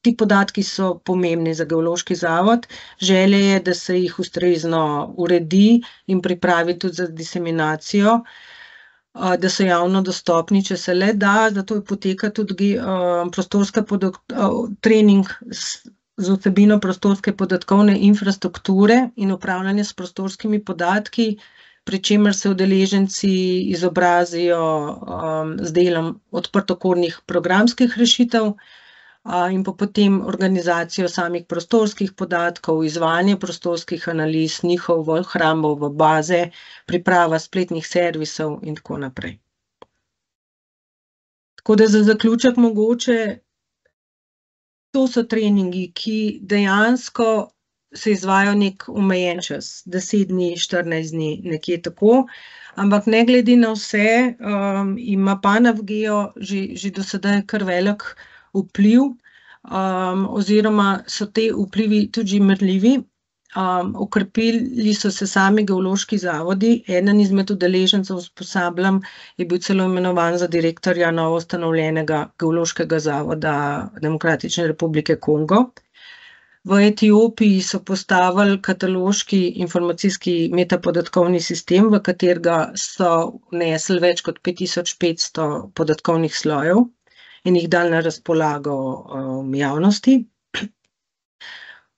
ti podatki so pomembni za geološki zavod. Želje je, da se jih ustrezno uredi in pripravi tudi za diseminacijo, uh, da so javno dostopni, če se le da, zato poteka tudi uh, prostorska podok, uh, trening s, z vsebino prostorske podatkovne infrastrukture in upravljanje s prostorskimi podatki, pri čemer se udeleženci izobrazijo um, z delom odprtokornih programskih rešitev in pa potem organizacijo samih prostorskih podatkov, izvajanje prostorskih analiz, njihov v hrambo, v baze, priprava spletnih servisov in tako naprej. Tako da za zaključek mogoče, to so treningi, ki dejansko se izvajo nek omejen čas, deset dni, štirinajst dni, nekje tako. Ampak ne glede na vse, um, ima PANAVGEO že, že do sedaj kar velik vpliv, um, oziroma so te vplivi tudi merljivi. Um, okrepili so se sami geološki zavodi, eden izmed udeležencev usposabljam je bil celo imenovan za direktorja novo ustanovljenega geološkega zavoda Demokratične republike Kongo. V Etiopiji so postavili kataloški informacijski metapodatkovni sistem, v katerega so vnesli več kot 5500 podatkovnih slojev in jih dali na razpolago um, javnosti.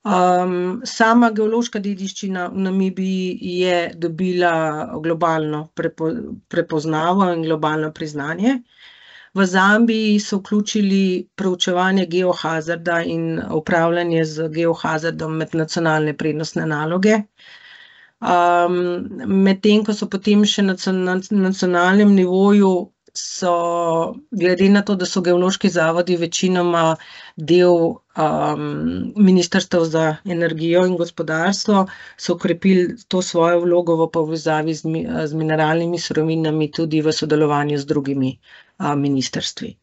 Um, sama geološka dediščina v Namibiji je dobila globalno prepo, prepoznavo in globalno priznanje. V Zambiji so vključili preučevanje geohazarda in upravljanje z geohazardom med nacionalne prednostne naloge. Um, Medtem ko so potem še na nacionalnem nivoju, so glede na to, da so geološki zavodi večinoma del um, Ministrstva za energijo in gospodarstvo, so ukrepili to svojo vlogo v povezavi z, z mineralnimi surovinami tudi v sodelovanju z drugimi ministrstvi.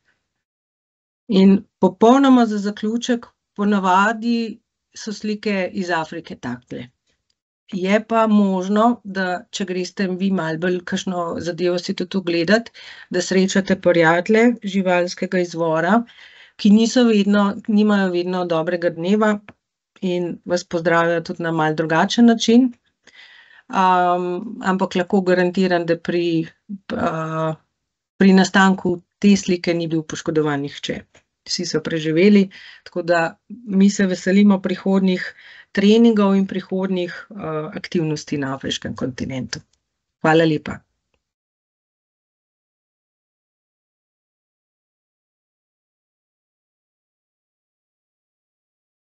In popolnoma za zaključek, ponavadi so slike iz Afrike takle. Je pa možno, da če greste vi malo bolj kakšno zadevo si tudi ogledati, da srečate prijatelje živalskega izvora, ki niso vedno, nimajo vedno dobrega dneva in vas pozdravijo tudi na mal drugačen način. Um, ampak lahko garantiram, da pri uh, pri nastanku te slike ni bil poškodovan nihče. Vsi so preživeli, tako da mi se veselimo prihodnjih treningov in prihodnjih uh, aktivnosti na afriškem kontinentu. Hvala lepa.